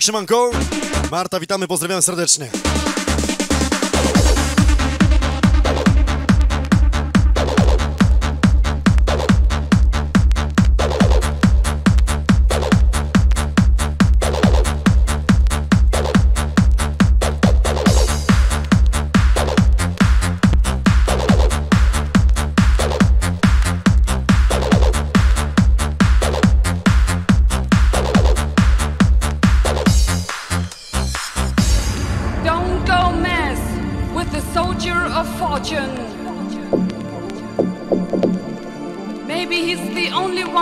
Siemanko. Marta, witamy, pozdrawiam serdecznie.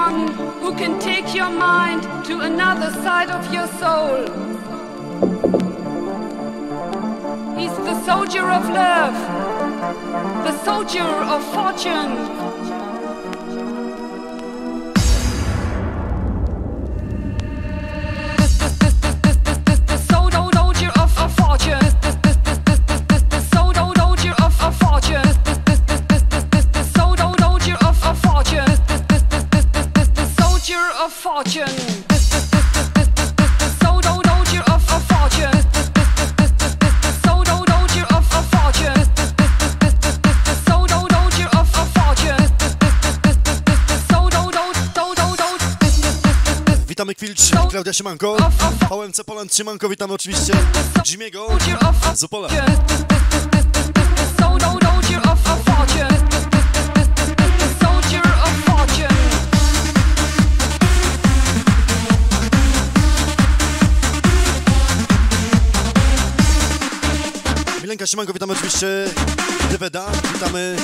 One who can take your mind to another side of your soul. He's the soldier of love, the soldier of fortune. Klaudia Siemanko, VMC Poland Siemanko, witamy oczywiście Jimiego z Opola. Milenka Siemanko, witamy oczywiście Deweda, witamy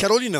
Karolinę.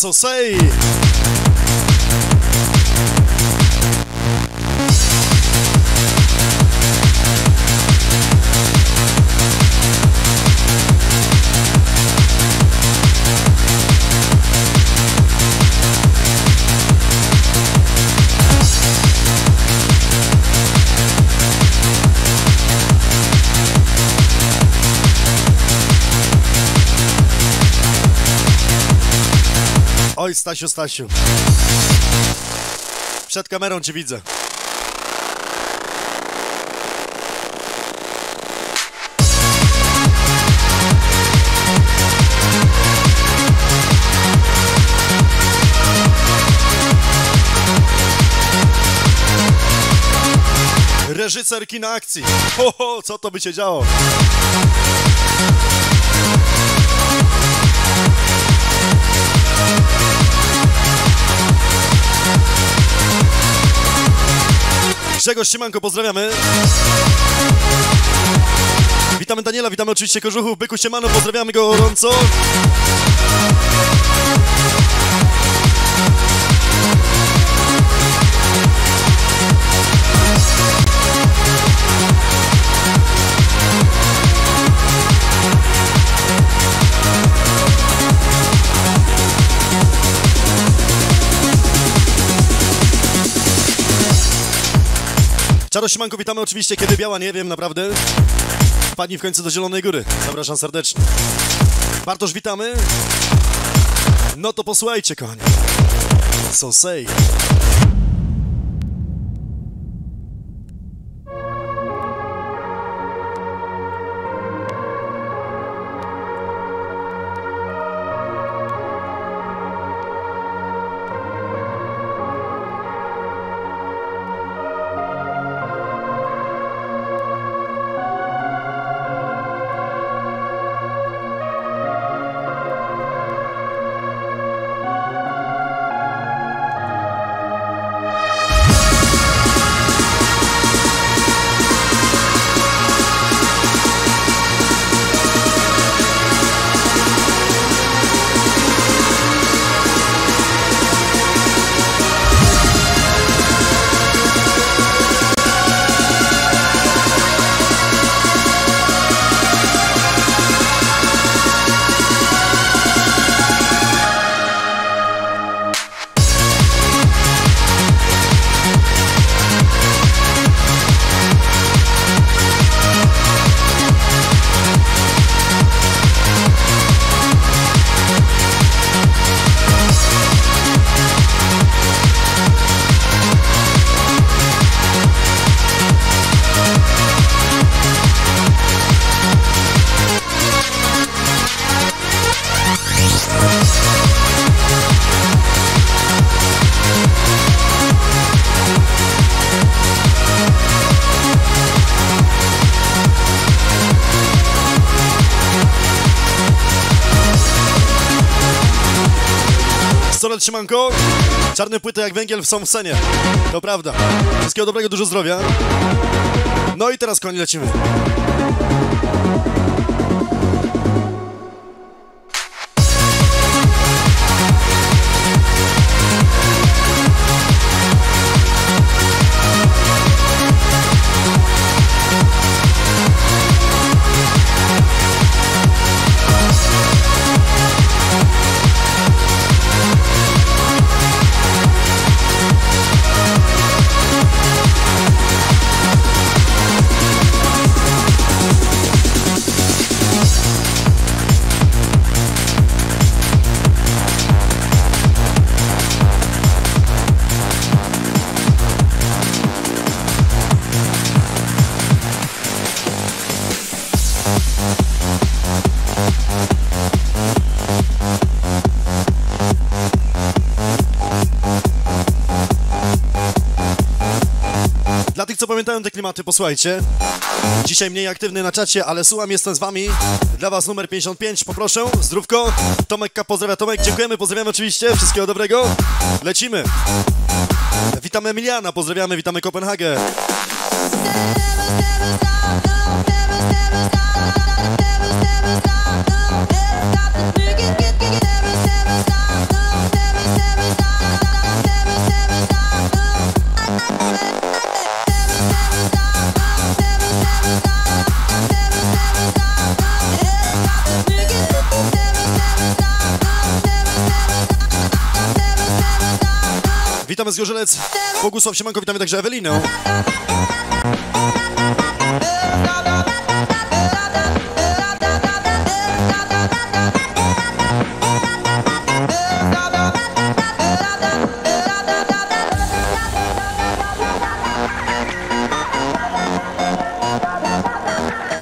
This is so say. Stasiu, Stasiu. Przed kamerą cię widzę. Reżyser kina akcji. Ho, ho, co to by się działo? Grzegorz Siemanko, pozdrawiamy. Witamy Daniela, witamy oczywiście Kożuchów, Byku Siemano, pozdrawiamy go gorąco. Czaro Siemanko, witamy oczywiście, kiedy biała, nie wiem, naprawdę. Wpadnij w końcu do Zielonej Góry. Zapraszam serdecznie. Bartosz, witamy. No to posłuchajcie, kochani. So say. Siemanko. Czarne płyty jak węgiel są w scenie. To prawda. Wszystkiego dobrego, dużo zdrowia. No i teraz koni lecimy. Pamiętają te klimaty, posłuchajcie. Dzisiaj mniej aktywny na czacie, ale słucham, jestem z wami. Dla was numer 55, poproszę. Zdrówko. Tomek K. pozdrawia Tomek. Dziękujemy, pozdrawiamy oczywiście. Wszystkiego dobrego. Lecimy. Witamy Emiliana, pozdrawiamy, witamy Kopenhagę. Z Gorzelec. Bogusław Siemanko, witamy także Ewelinę.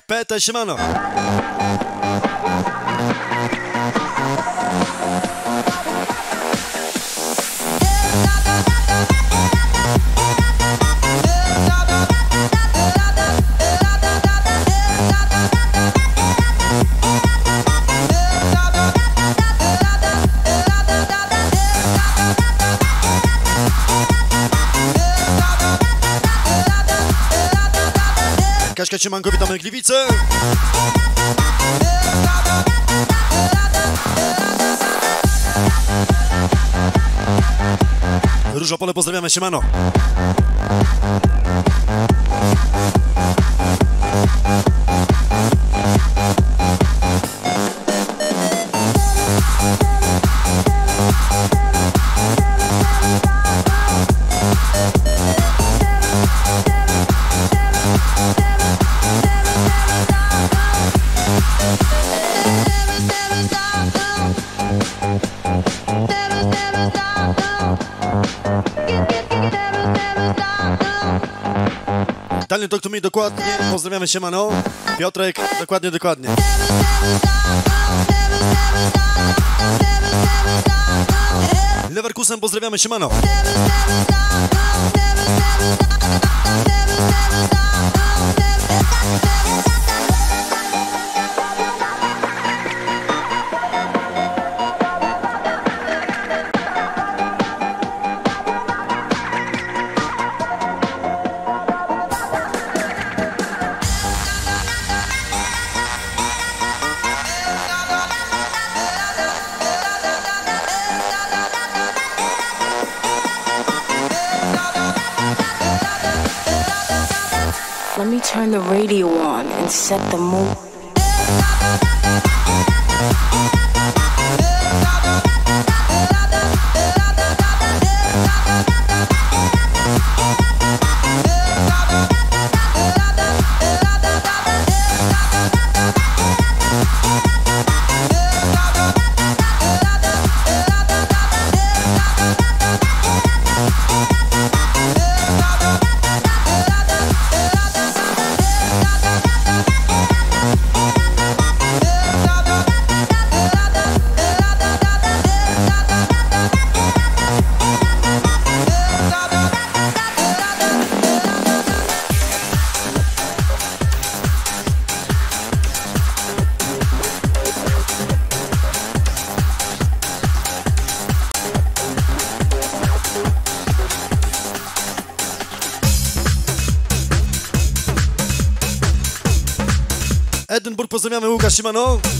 Pete Siemano. Kaśka Siemanko, witamy Gliwice. Różopole, pozdrawiamy Siemano. Dokładnie, pozdrawiamy Siemano. Piotrek, dokładnie, dokładnie. Leverkusen, pozdrawiamy Siemano. Let programa Nunca Chima Não.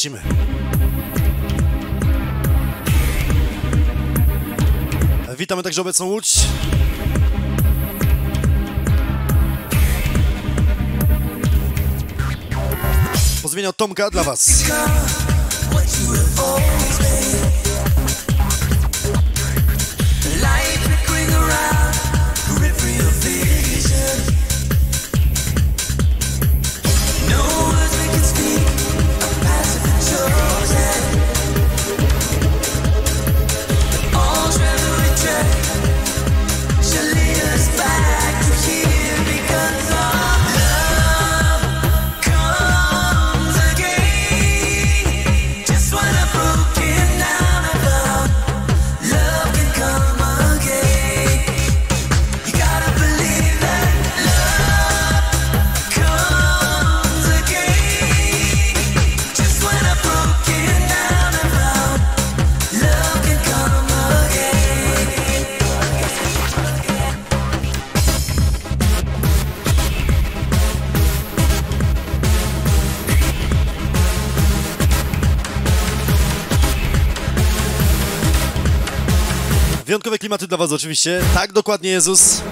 Lecimy. Witamy także obecną Łódź. Pozmieniał Tomka dla Was. dla was oczywiście. Tak dokładnie Jezus.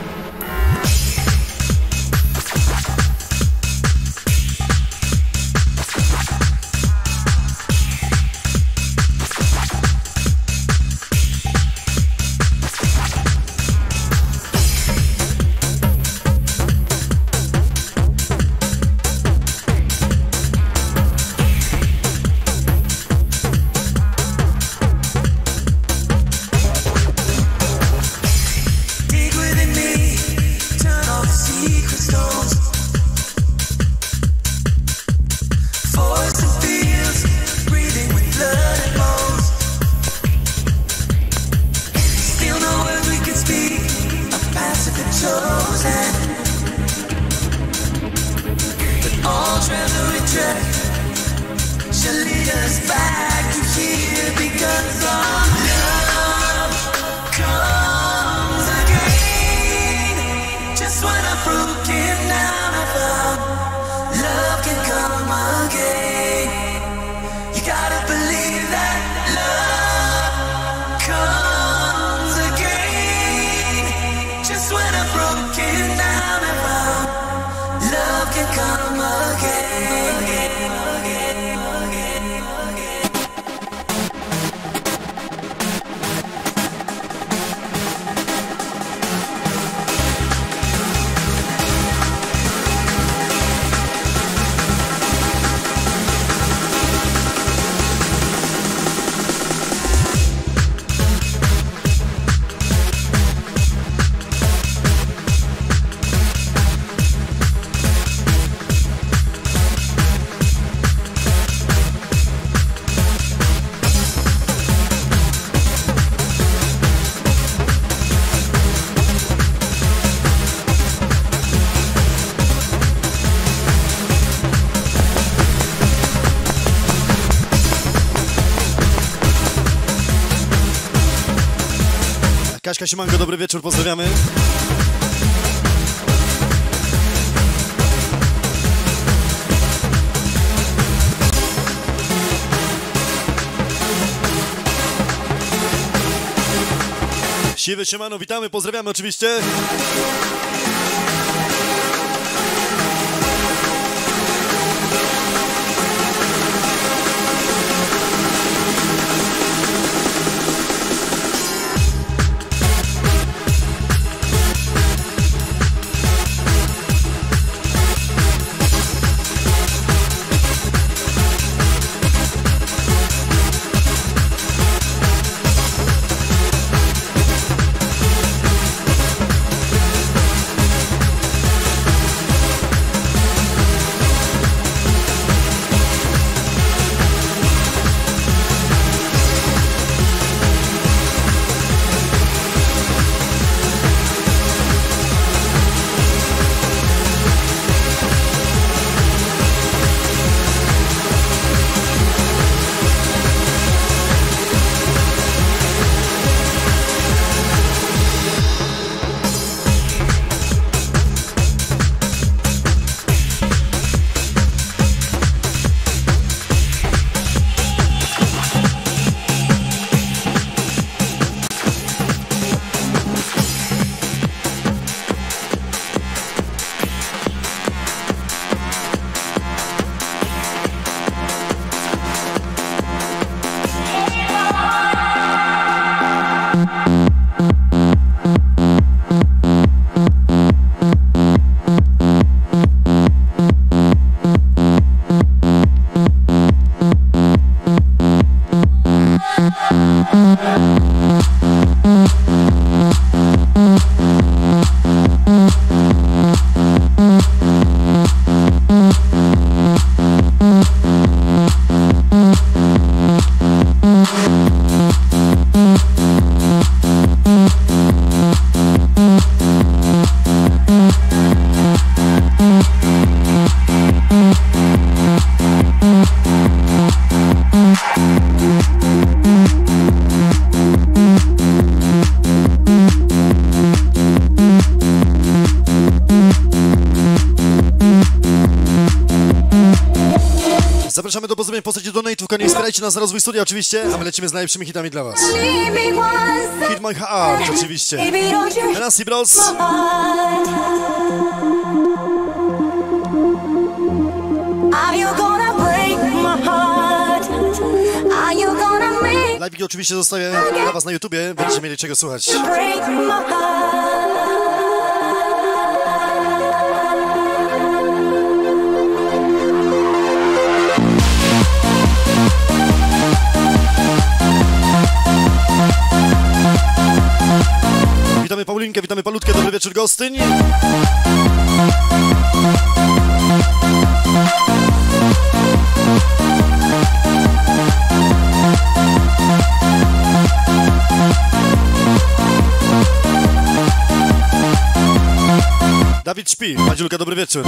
Kaśka Siemanko, dobry wieczór, pozdrawiamy. Siwy Siemano, witamy, pozdrawiamy oczywiście. W postaci donate'ów, koniecznie wspierajcie nas na rozwój studia oczywiście, a my lecimy z najlepszymi hitami dla was. Hit My Heart oczywiście. Nasty Bros. Live oczywiście zostawię dla was na YouTubie, będziecie mieli czego słuchać. Paulinkę, witamy Palutkę, dobry wieczór Gostyń. Dawid śpi, Madziulka, dobry wieczór.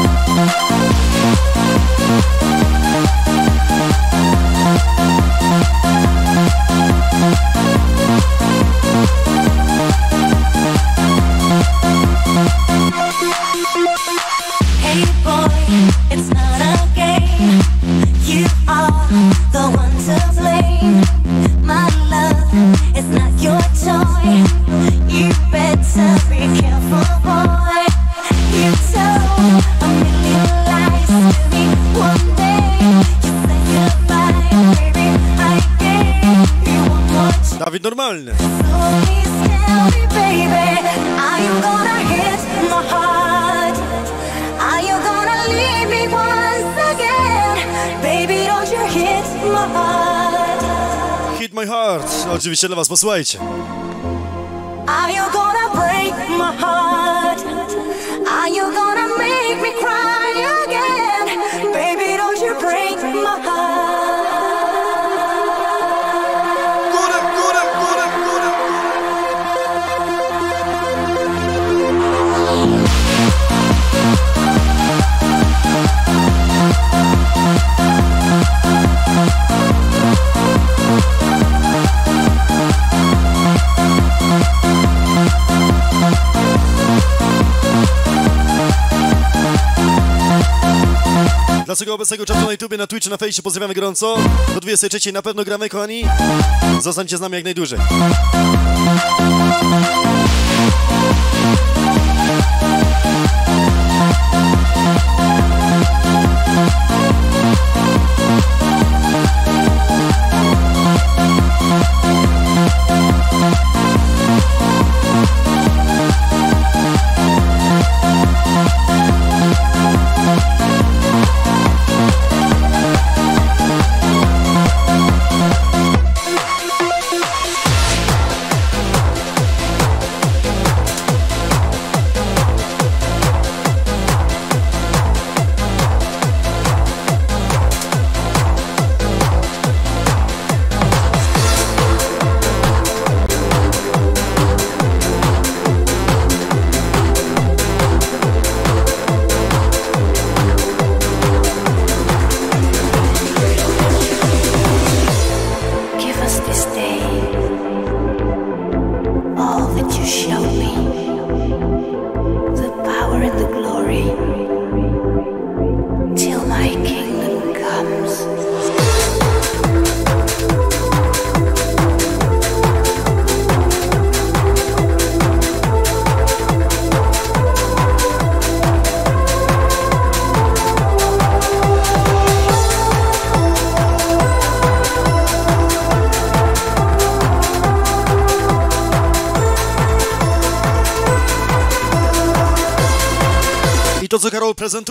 Oczywiście dla was, posłuchajcie. Are you gonna break my heart? Are you gonna Całego obecnego czatu na YouTubie, na Twitchu, na Fejsie pozdrawiamy gorąco. Do 23 na pewno gramy, kochani. Zostańcie z nami jak najdłużej.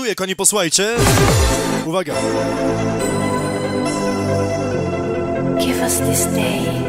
Prezentuje, koni, posłuchajcie. Uwaga. Give us this day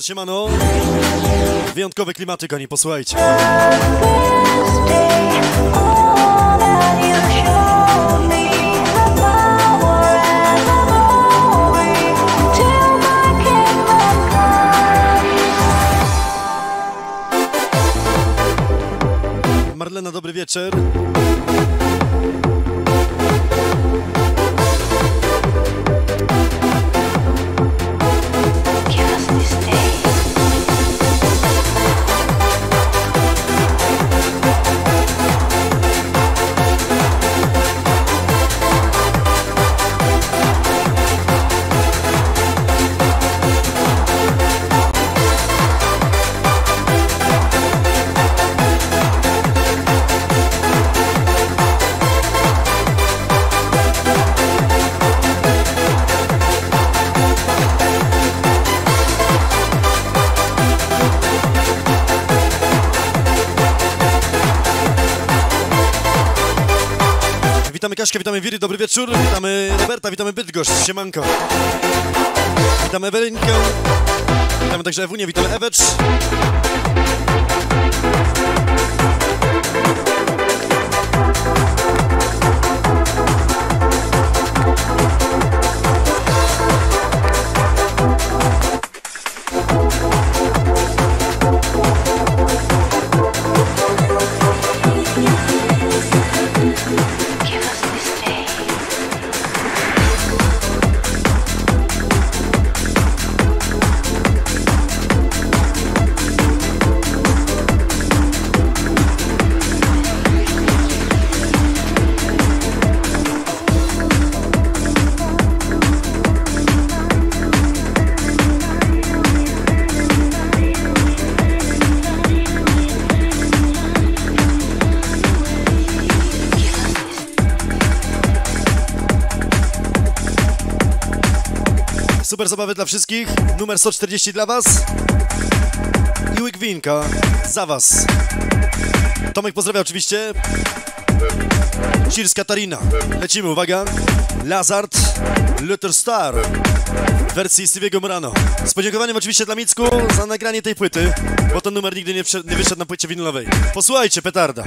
Nestor Siemano. Wyjątkowe klimaty, posłuchajcie. Marlena, dobry wieczór. Witamy Wiry, dobry wieczór. Witamy Roberta, witamy Bydgoszcz, siemanko. Witamy Ewelinkę. Witamy także Ewunię, witamy Ewecz. Super zabawy dla wszystkich. Numer 140 dla Was. I łyk winka za Was. Tomek pozdrawia oczywiście. Cheers Katarina. Lecimy, uwaga. Lazard, Luther Star w wersji Stevie'ego Morano. Z podziękowaniem oczywiście dla Micku za nagranie tej płyty, bo ten numer nigdy nie, nie wyszedł na płycie winylowej. Posłuchajcie, petarda.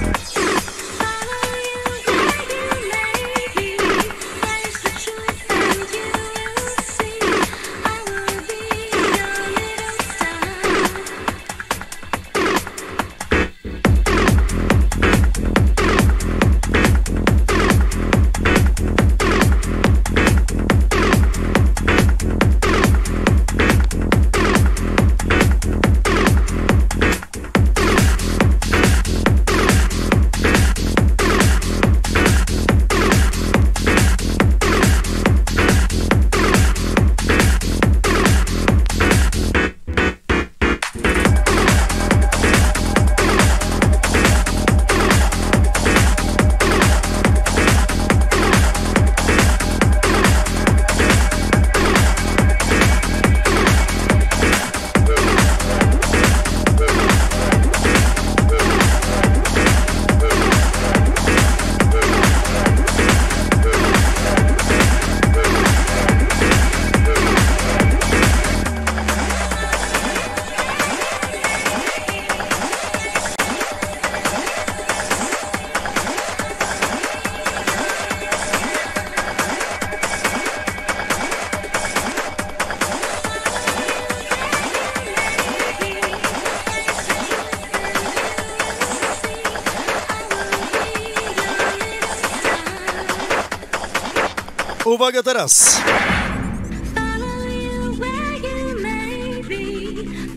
Uwaga teraz.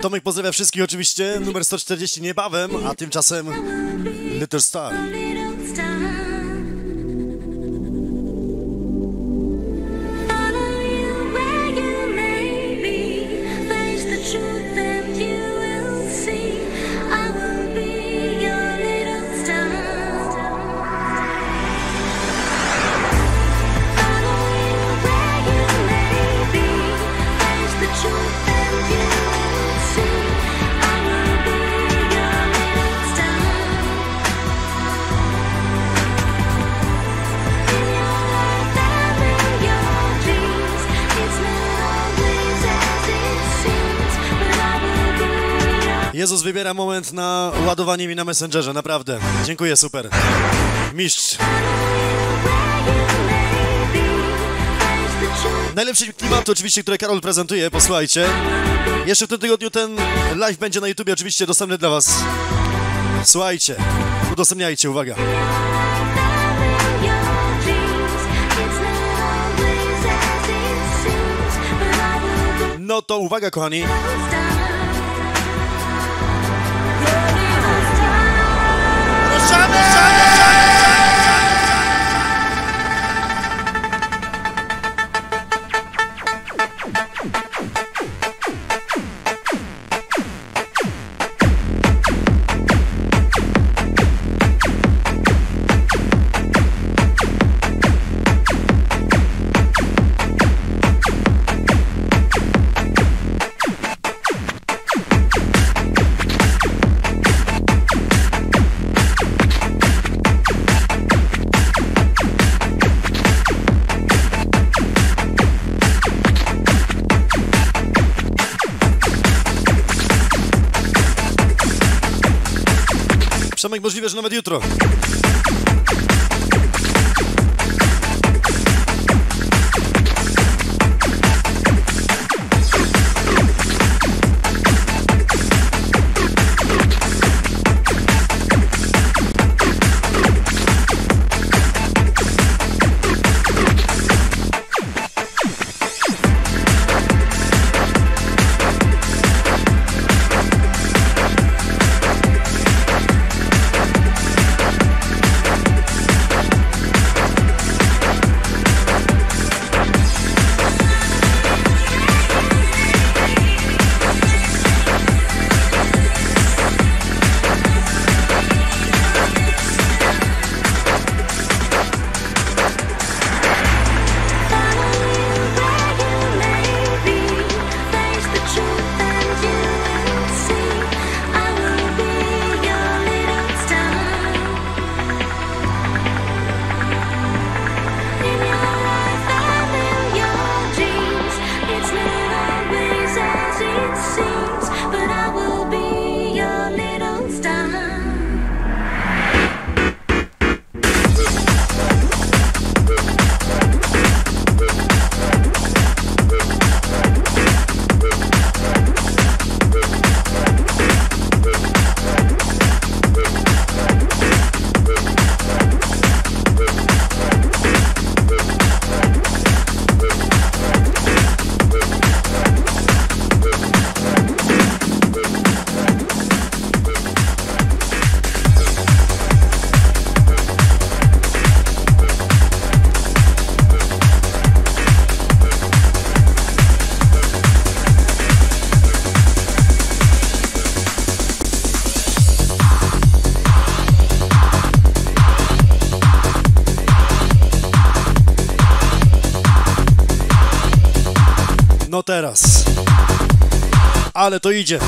Tomek pozdrawia wszystkich oczywiście. Numer 140 niebawem, a tymczasem Little Star. Wybiera moment na ładowanie mi na Messengerze, naprawdę. Dziękuję, super. Mistrz. Najlepszy klimat oczywiście, które Karol prezentuje, posłuchajcie. Jeszcze w tym tygodniu ten live będzie na YouTubie oczywiście dostępny dla was. Słuchajcie, udostępniajcie, uwaga. No to uwaga, kochani. Przemek możliwe, że nawet jutro. Ale to idzie.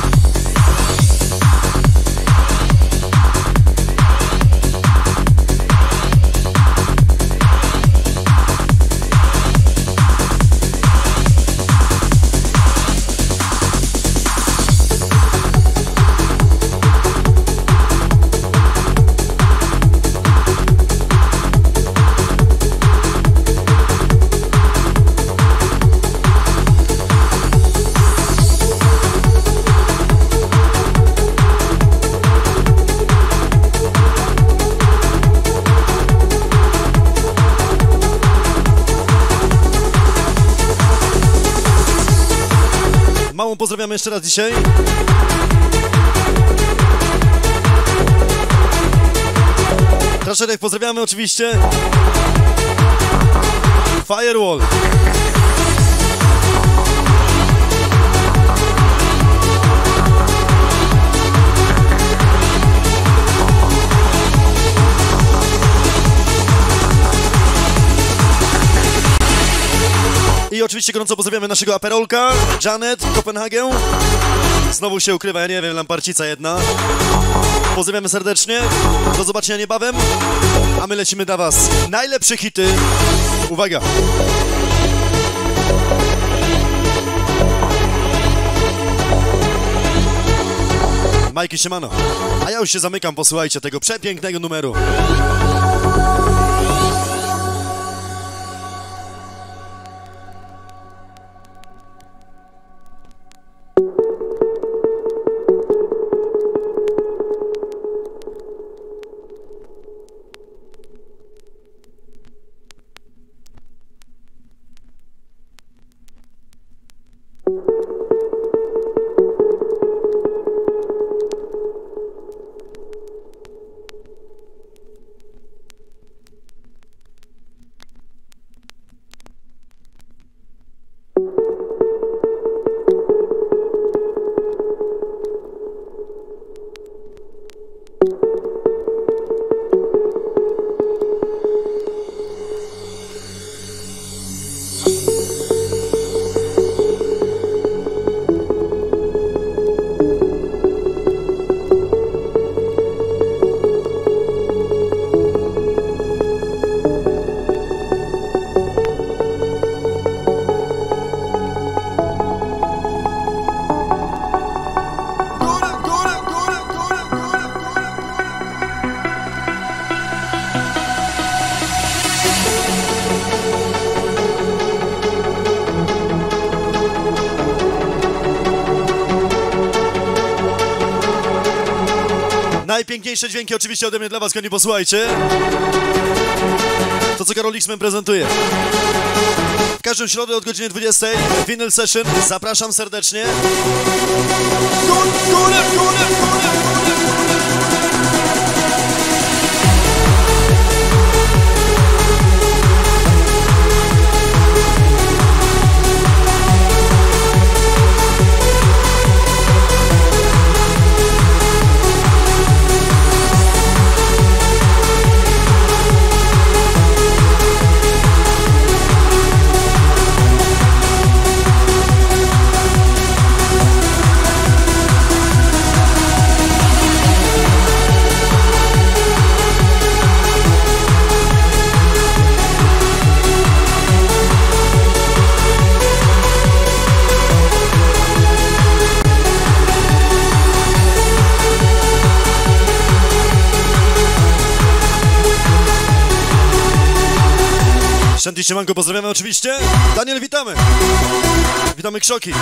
Pozdrawiamy jeszcze raz dzisiaj. Trasherek pozdrawiamy oczywiście. Firewall. Oczywiście gorąco pozdrawiamy naszego aperolka, Janet, Kopenhagen. Znowu się ukrywa, ja nie wiem, lamparcica jedna. Pozdrawiamy serdecznie, do zobaczenia niebawem, a my lecimy dla was najlepsze hity. Uwaga! Majki Siemano. A ja już się zamykam, posłuchajcie tego przepięknego numeru. Najpiękniejsze dźwięki oczywiście ode mnie dla was, kochani, posłuchajcie. To, co Karol Xman prezentuje. W każdą środę od godziny 20 Vinyl Session. Zapraszam serdecznie. Górę, górę, górę, górę. Siemanko, pozdrawiamy oczywiście. Daniel, witamy. Witamy Krzoki.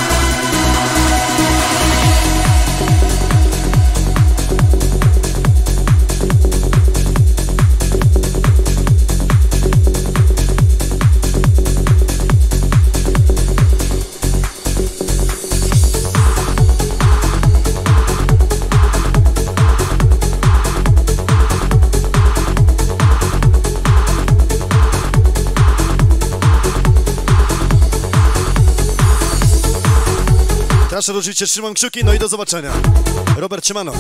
Oczywiście trzymam kciuki, no i do zobaczenia. Robert Siemano.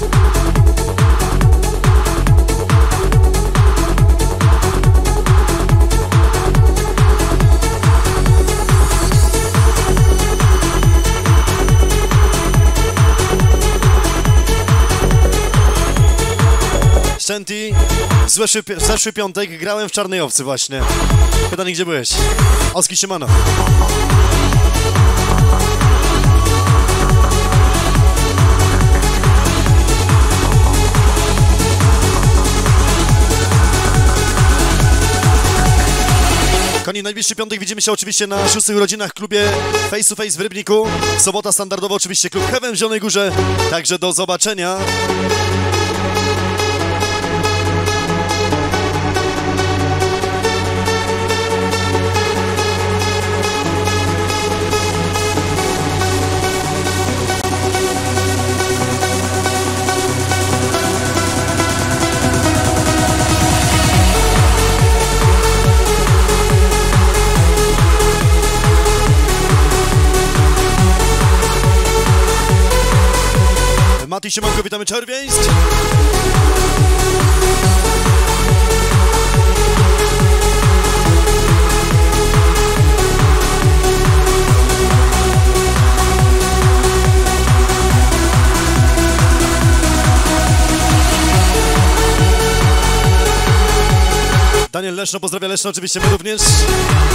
Shanti, w zeszły, w zeszły piątek grałem w Czarnej Owcy właśnie. Pytanie, gdzie byłeś? Oski Siemano. Najbliższy piątek widzimy się oczywiście na szóstych urodzinach klubie Face to Face w Rybniku. Sobota standardowo oczywiście klub Heaven w Zielonej Górze. Także do zobaczenia. Mati Siemanko, witamy Czerwieńsk. Daniel Leszno, pozdrawia Leszno, oczywiście my również.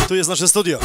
Tu jest nasze studio.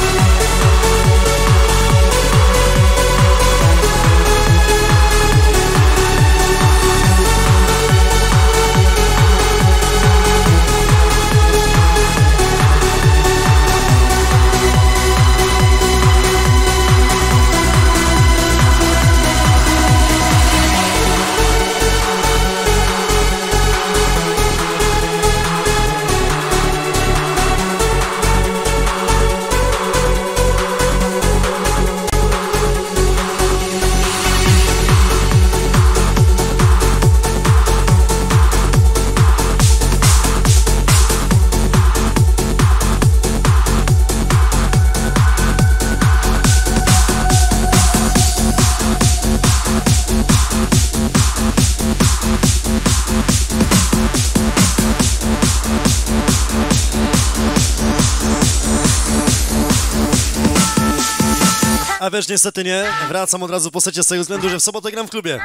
A wiesz, niestety nie. Wracam od razu po secie z tego względu, że w sobotę gram w klubie.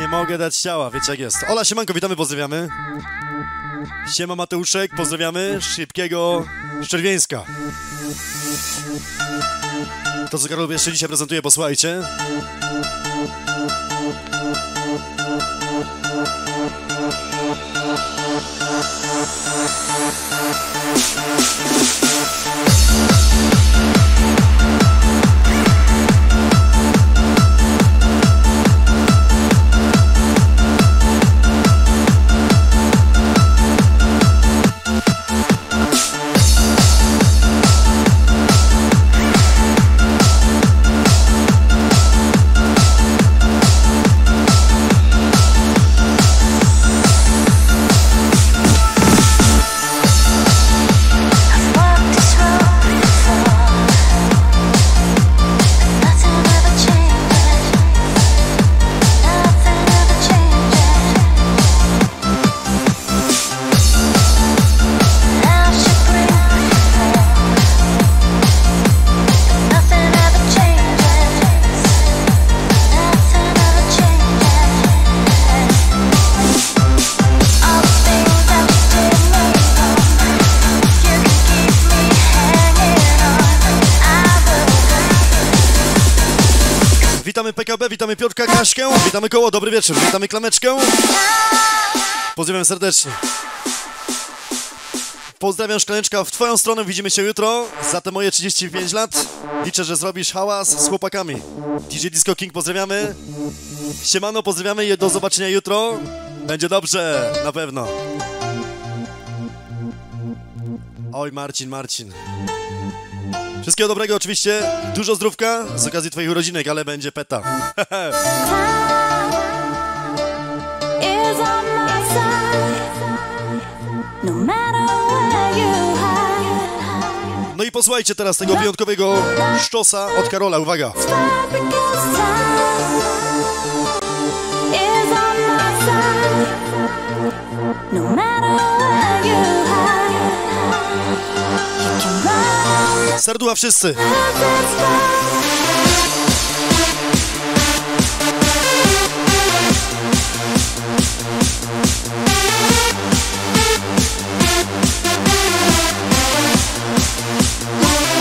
Nie mogę dać ciała, wiecie jak jest. Ola Siemanko, witamy, pozdrawiamy. Siema Mateuszek, pozdrawiamy. Szybkiego Szczerwieńska. To, co Karol jeszcze dzisiaj prezentuje, posłuchajcie. Witamy Piotrka Kaśkę, witamy koło, dobry wieczór, witamy Klameczkę. Pozdrawiam serdecznie. Pozdrawiam Szklaneczka w twoją stronę, widzimy się jutro. Za te moje 35 lat liczę, że zrobisz hałas z chłopakami. DJ Disco King pozdrawiamy. Siemano, pozdrawiamy i do zobaczenia jutro. Będzie dobrze, na pewno. Oj, Marcin, Marcin. Wszystkiego dobrego oczywiście, dużo zdrówka z okazji twoich urodzinek, ale będzie peta. No No i posłuchajcie teraz tego wyjątkowego szczosa od Karola, uwaga. No Serducha wszyscy. and sky.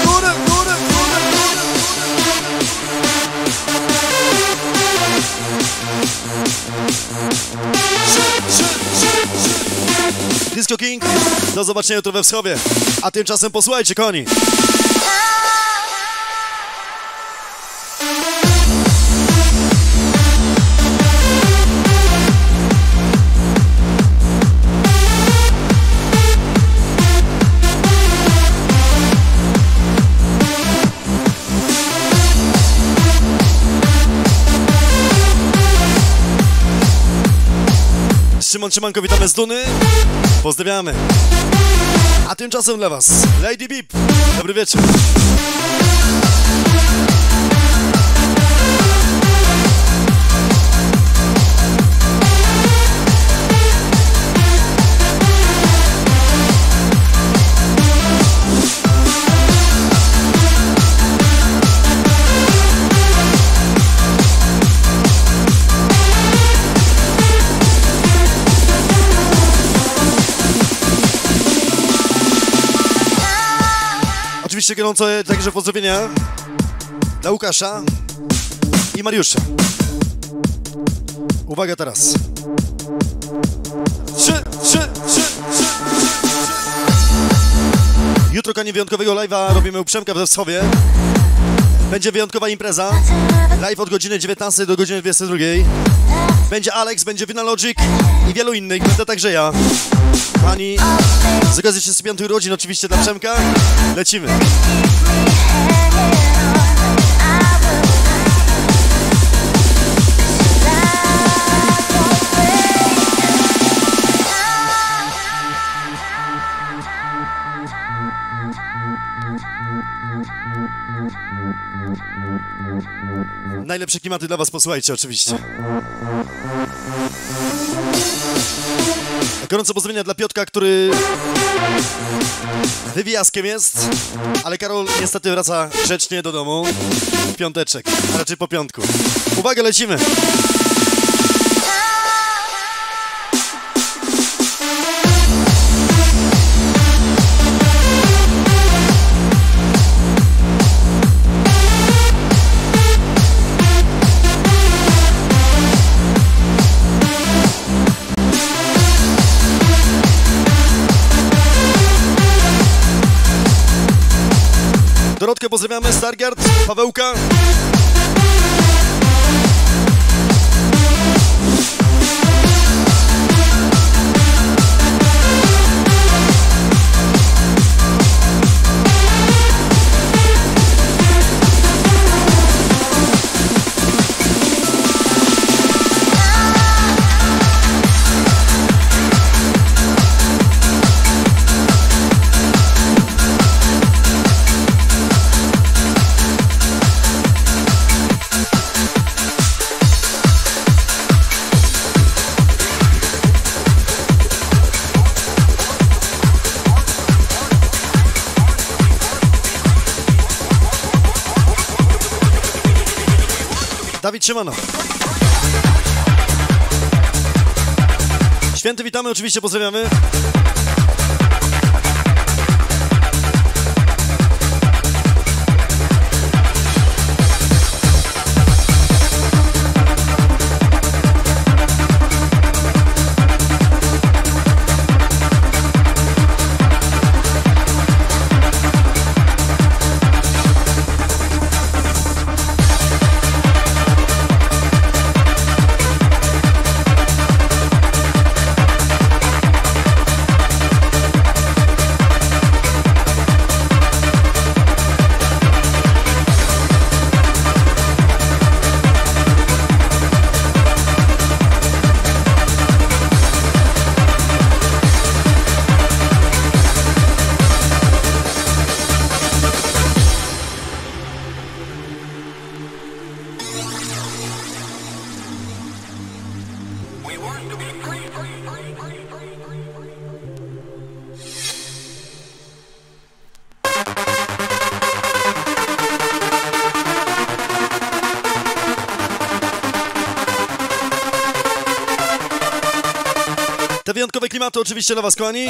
Górę, górę, górę, górę. Disco King, do zobaczenia jutro we wschowie. A tymczasem posłuchajcie, koni. Szymon Szymanko, witamy z Duny. Pozdrawiamy. A tymczasem dla Was Lady Beep. Dobry wieczór. Oczywiście gorące także pozdrowienia dla Łukasza i Mariusza. Uwaga teraz. Trzy, trzy, trzy, trzy. Jutro kanie wyjątkowego live'a robimy u Przemka we Wschowie. Będzie wyjątkowa impreza. Live od godziny 19 do godziny 22. Będzie Alex, będzie Vinalogic i wielu innych. Będę także ja. Pani, z okazji 35 urodzin oczywiście dla Przemka. Lecimy. Najlepsze klimaty dla Was posłuchajcie oczywiście. Gorące pozdrowienia dla Piotka, który Wywijaskiem jest, ale Karol niestety wraca grzecznie do domu w piąteczek, a raczej po piątku. Uwaga, lecimy! Dorotkę pozdrawiamy, Stargard, Pawełka. Dawid. Święty witamy, oczywiście pozdrawiamy. Wyjątkowe klimaty oczywiście dla Was, kochani.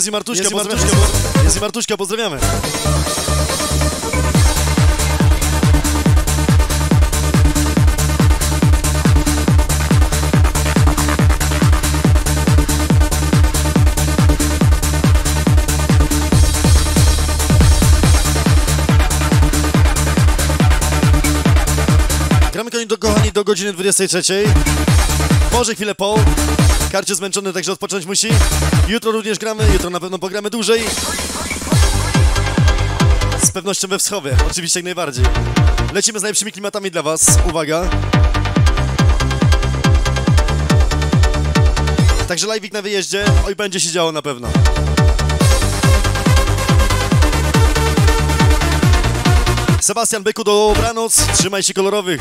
Jest i Martuśka, Jest i pozdrawiamy. Jest i Martuśka, pozdrawiamy. Gramy kochani do, kochani do godziny 23. Może chwilę po. Karcie zmęczony, także odpocząć musi. Jutro również gramy, jutro na pewno pogramy dłużej. Z pewnością we wschowie, oczywiście jak najbardziej. Lecimy z najlepszymi klimatami dla Was. Uwaga. Także live'ik na wyjeździe. Oj, będzie się działo na pewno. Sebastian Byku, dobranoc. Trzymaj się kolorowych.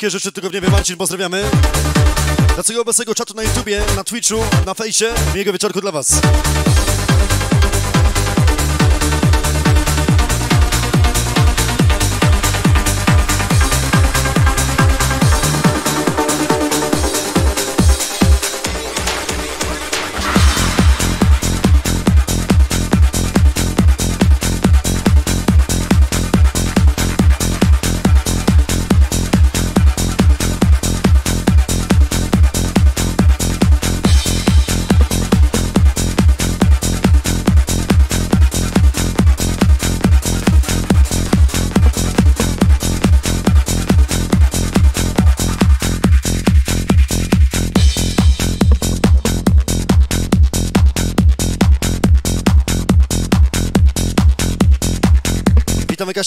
Takie rzeczy tylko w niebie Marcin, pozdrawiamy. Dla całego obecnego czatu na YouTubie, na Twitchu, na fejsie. Miłego wieczorku dla Was.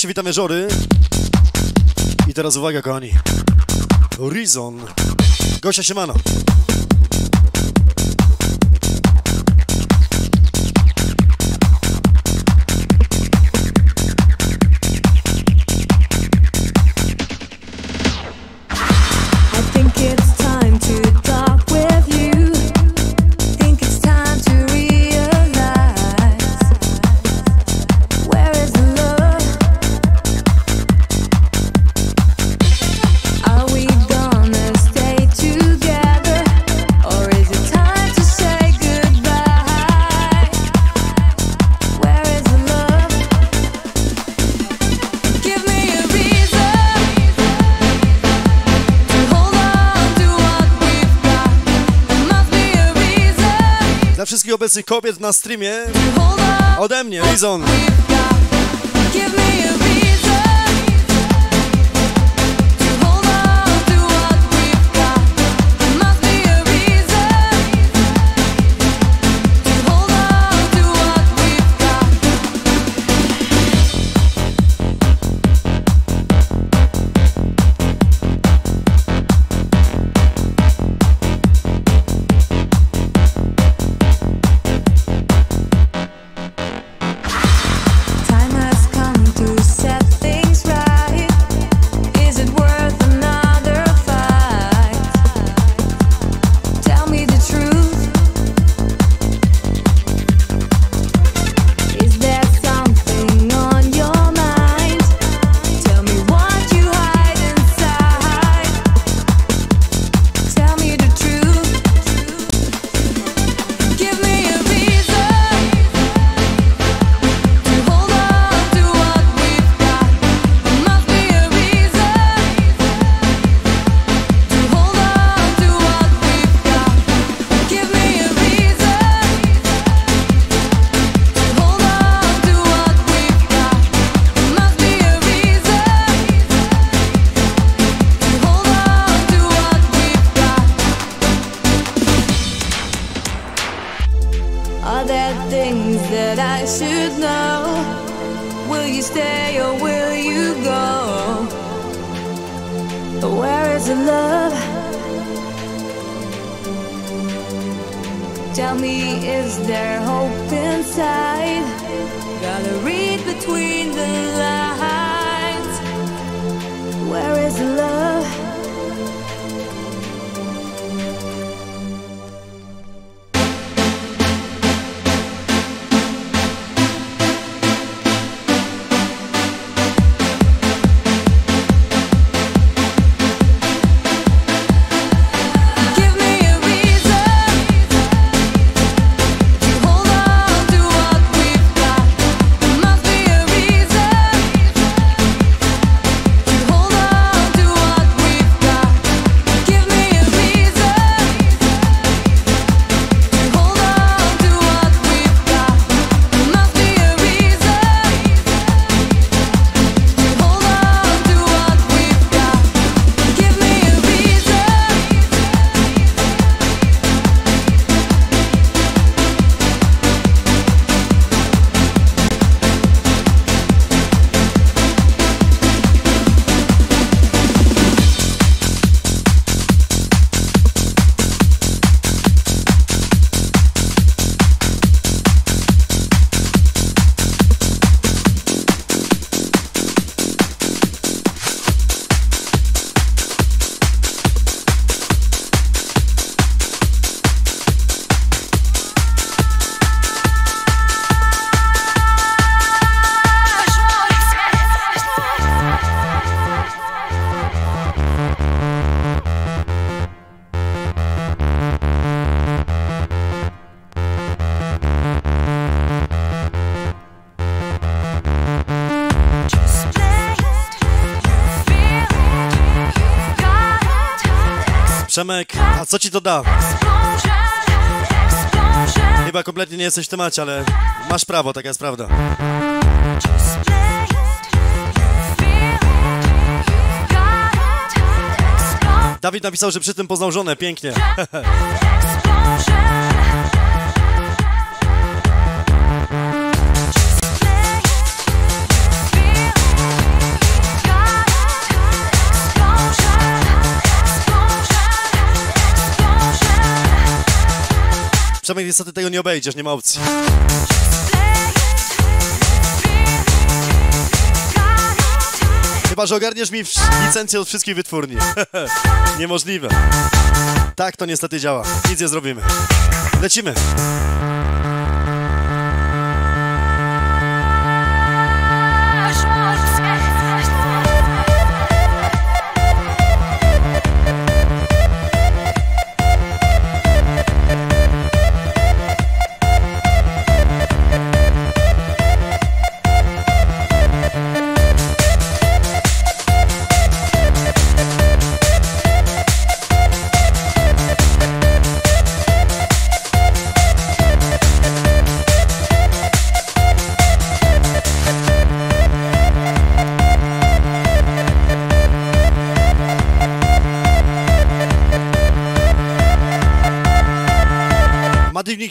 Serdecznie witamy Żory. I teraz uwaga, kochani. Reason. Gosia Siemano. wersji kobiet na streamie ode mnie, Lizon. Przemek, a co ci to da? Chyba kompletnie nie jesteś w temacie, ale masz prawo, taka jest prawda. Dawid napisał, że przy tym poznał żonę, pięknie. Przemek, niestety tego nie obejdziesz, nie ma opcji. Chyba, że ogarniesz mi licencję od wszystkich wytwórni. Niemożliwe. Tak to niestety działa. Nic nie zrobimy. Lecimy.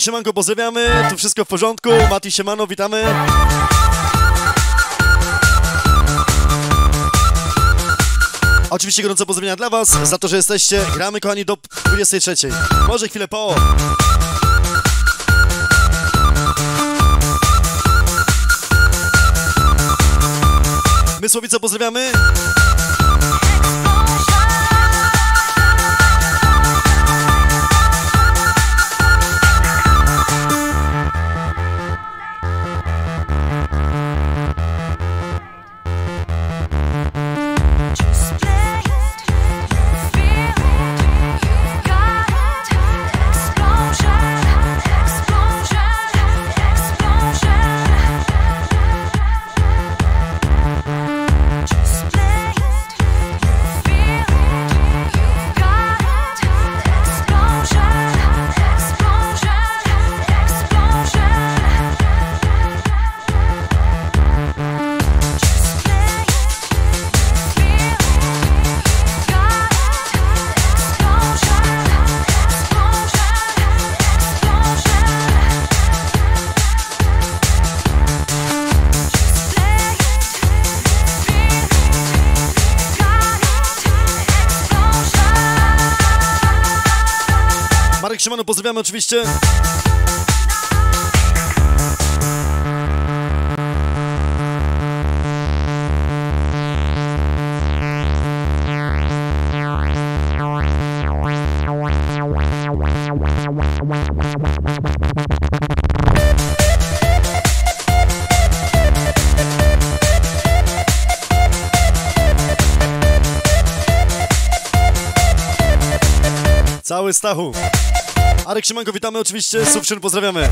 Siemanko, pozdrawiamy. Tu wszystko w porządku. Mati Siemano, witamy. Oczywiście gorąco pozdrowienia dla Was za to, że jesteście. Gramy, kochani, do 23. Może chwilę po. Mysłowice pozdrawiamy. Pozdrawiamy oczywiście. Cały Stachu. Arek Siemanko, witamy oczywiście. Subczyn, pozdrawiamy.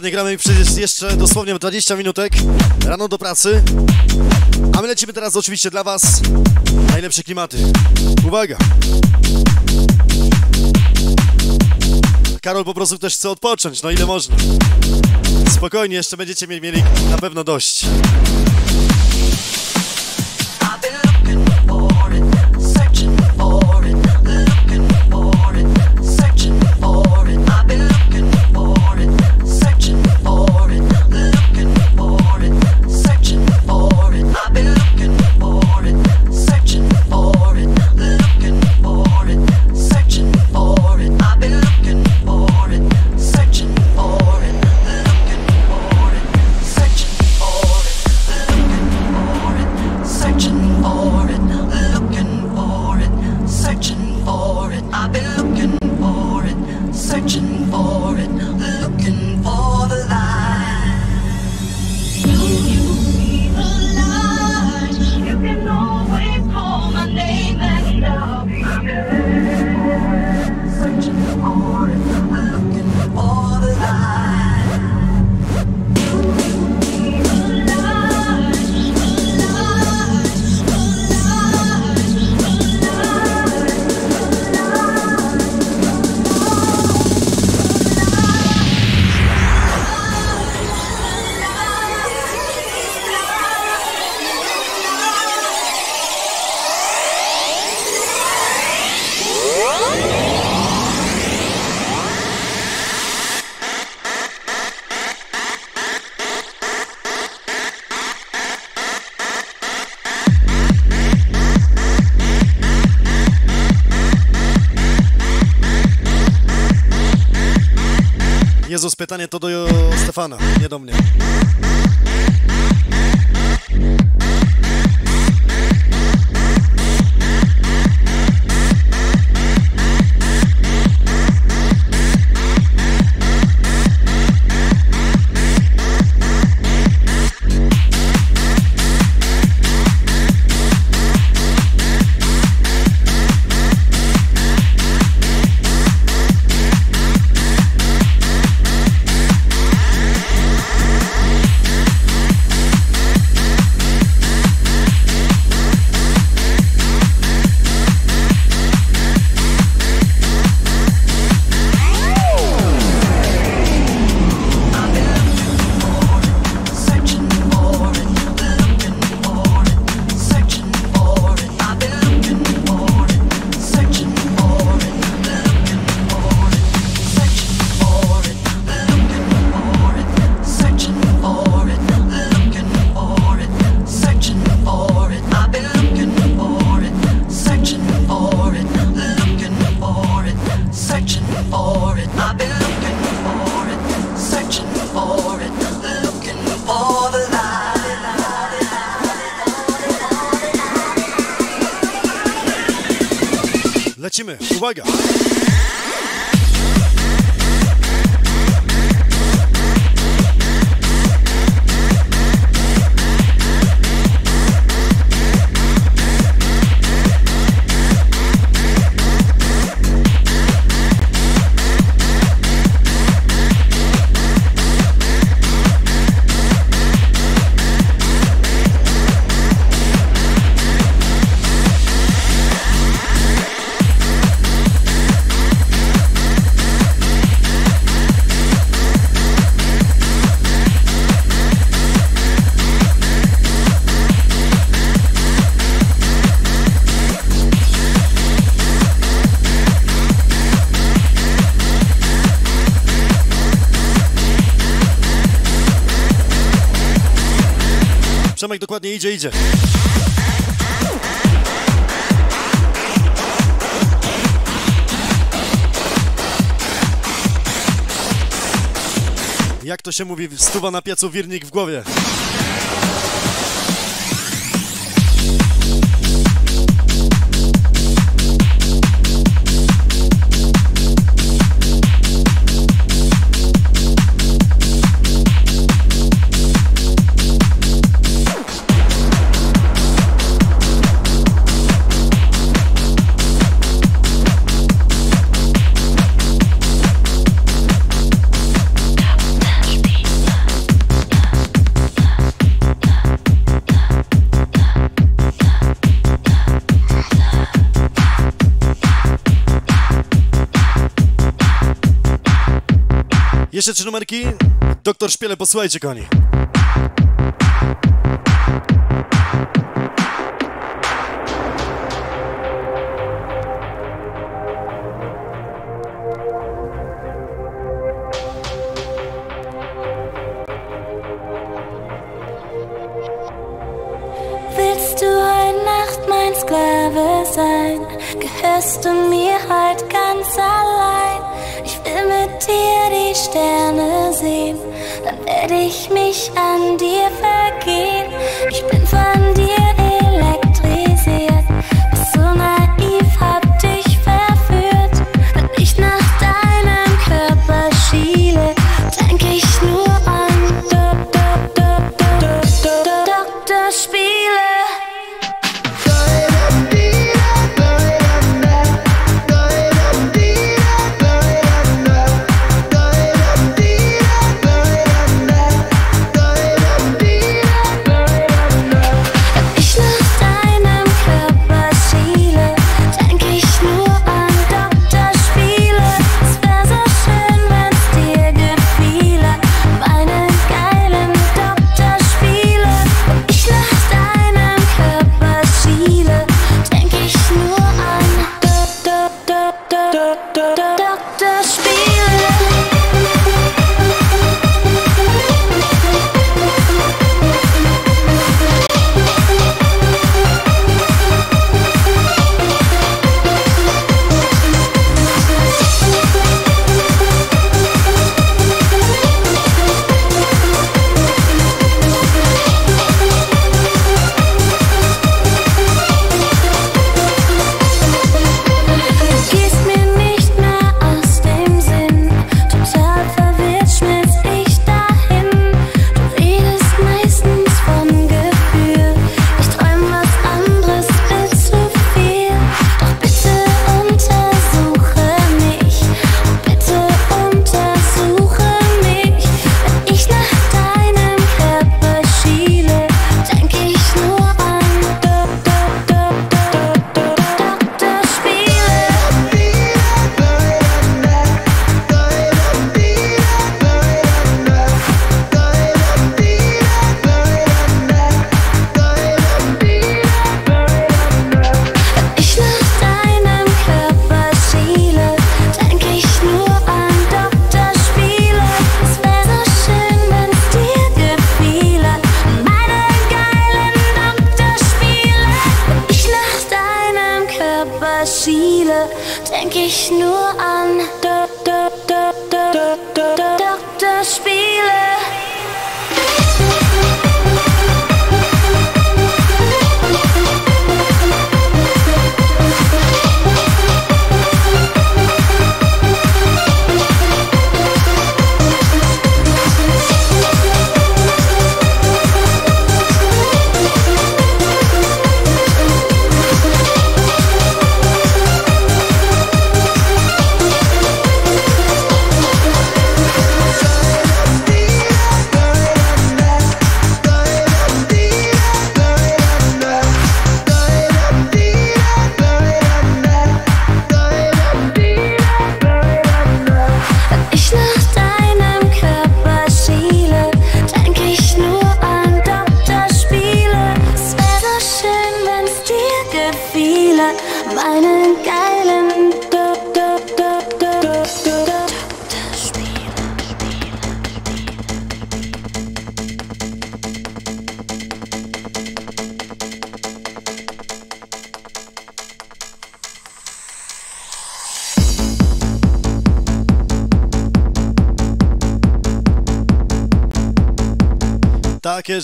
dokładnie gramy przecież jeszcze dosłownie 20 minutek rano do pracy. A my lecimy teraz oczywiście dla Was najlepsze klimaty. Uwaga! Karol po prostu też chce odpocząć, no ile można. Spokojnie, jeszcze będziecie mieli na pewno dość. pytanie to do Stefana, nie do mnie. to się mówi, stuwa na piecu, wirnik w głowie. Jeszcze trzy numerki. Doktor Szpiele, posłuchajcie, koni. ich mich an dir.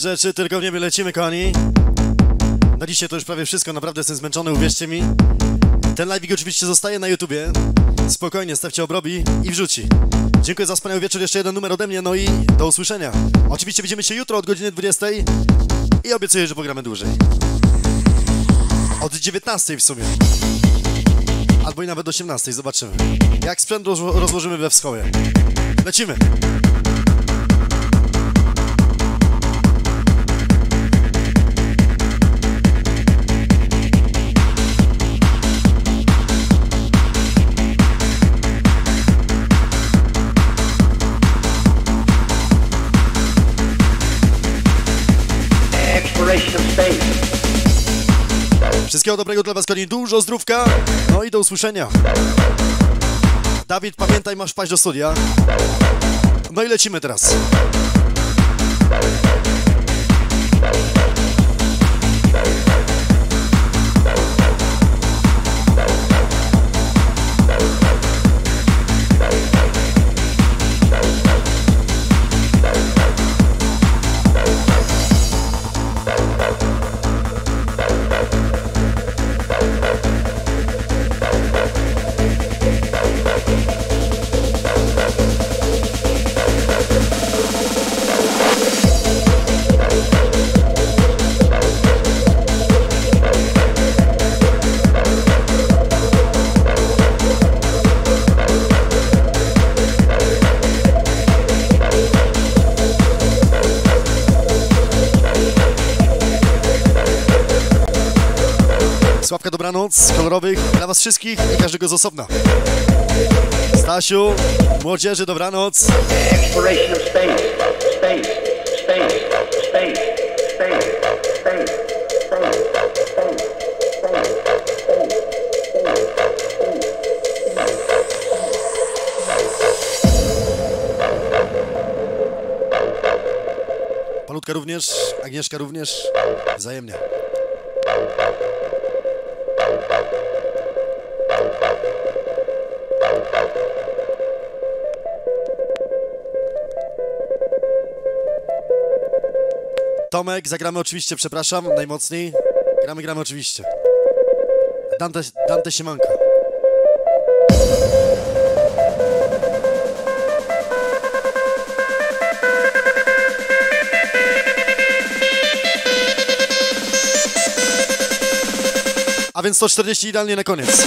rzeczy, tylko w niebie lecimy, kochani. Na dzisiaj to już prawie wszystko, naprawdę jestem zmęczony, uwierzcie mi. Ten live oczywiście zostaje na YouTubie. Spokojnie, stawcie obrobi i wrzuci. Dziękuję za wspaniały wieczór, jeszcze jeden numer ode mnie, no i do usłyszenia. Oczywiście widzimy się jutro od godziny 20 i obiecuję, że pogramy dłużej. Od 19 w sumie. Albo i nawet 18, zobaczymy. Jak sprzęt rozłożymy we wschodzie. Lecimy! Wszystkiego dobrego dla Was, kochani, dużo zdrówka, no i do usłyszenia. Dawid, pamiętaj, masz paść do studia. No i lecimy teraz. dla Was wszystkich i każdego z osobna. Stasiu, młodzieży, dobranoc. Exploration. Palutka również, Agnieszka również, wzajemnie. Tomek, zagramy oczywiście, przepraszam, najmocniej. Gramy, gramy oczywiście. Dante, Dante Siemanko. A więc 140 idealnie na koniec.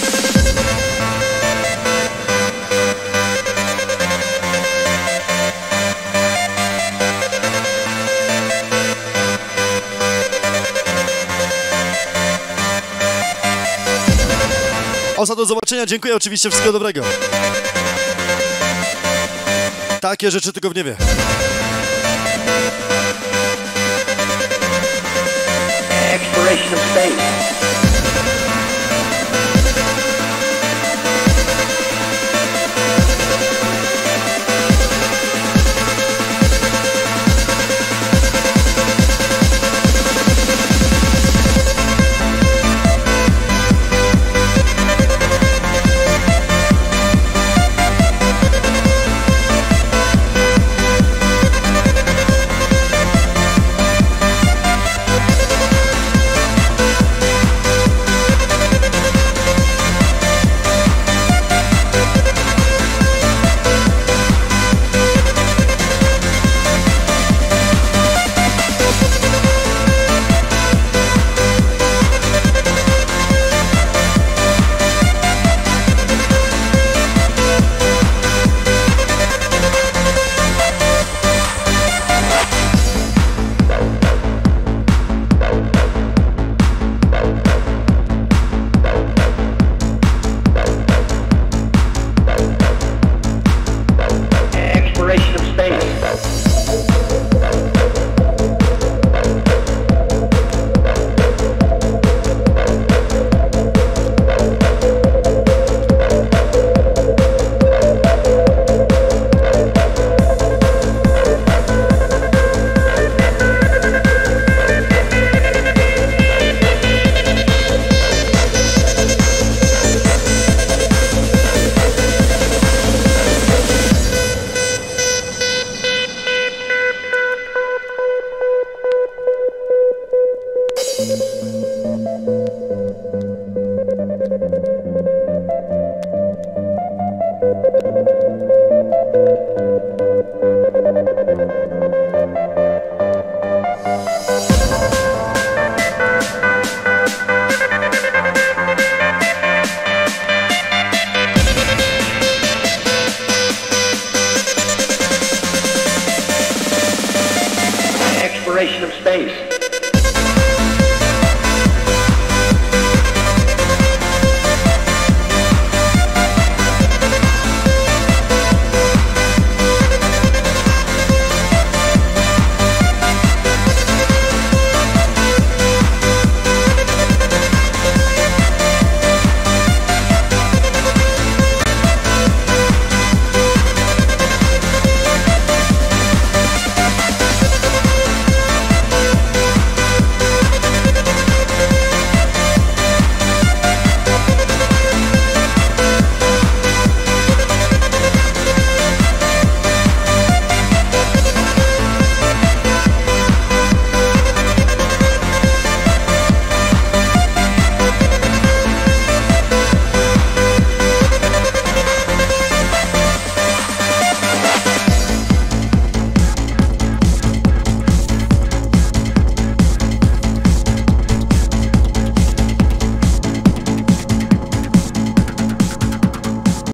Osa, do zobaczenia, dziękuję oczywiście, wszystkiego dobrego. Takie rzeczy tylko w niebie. exploration of space,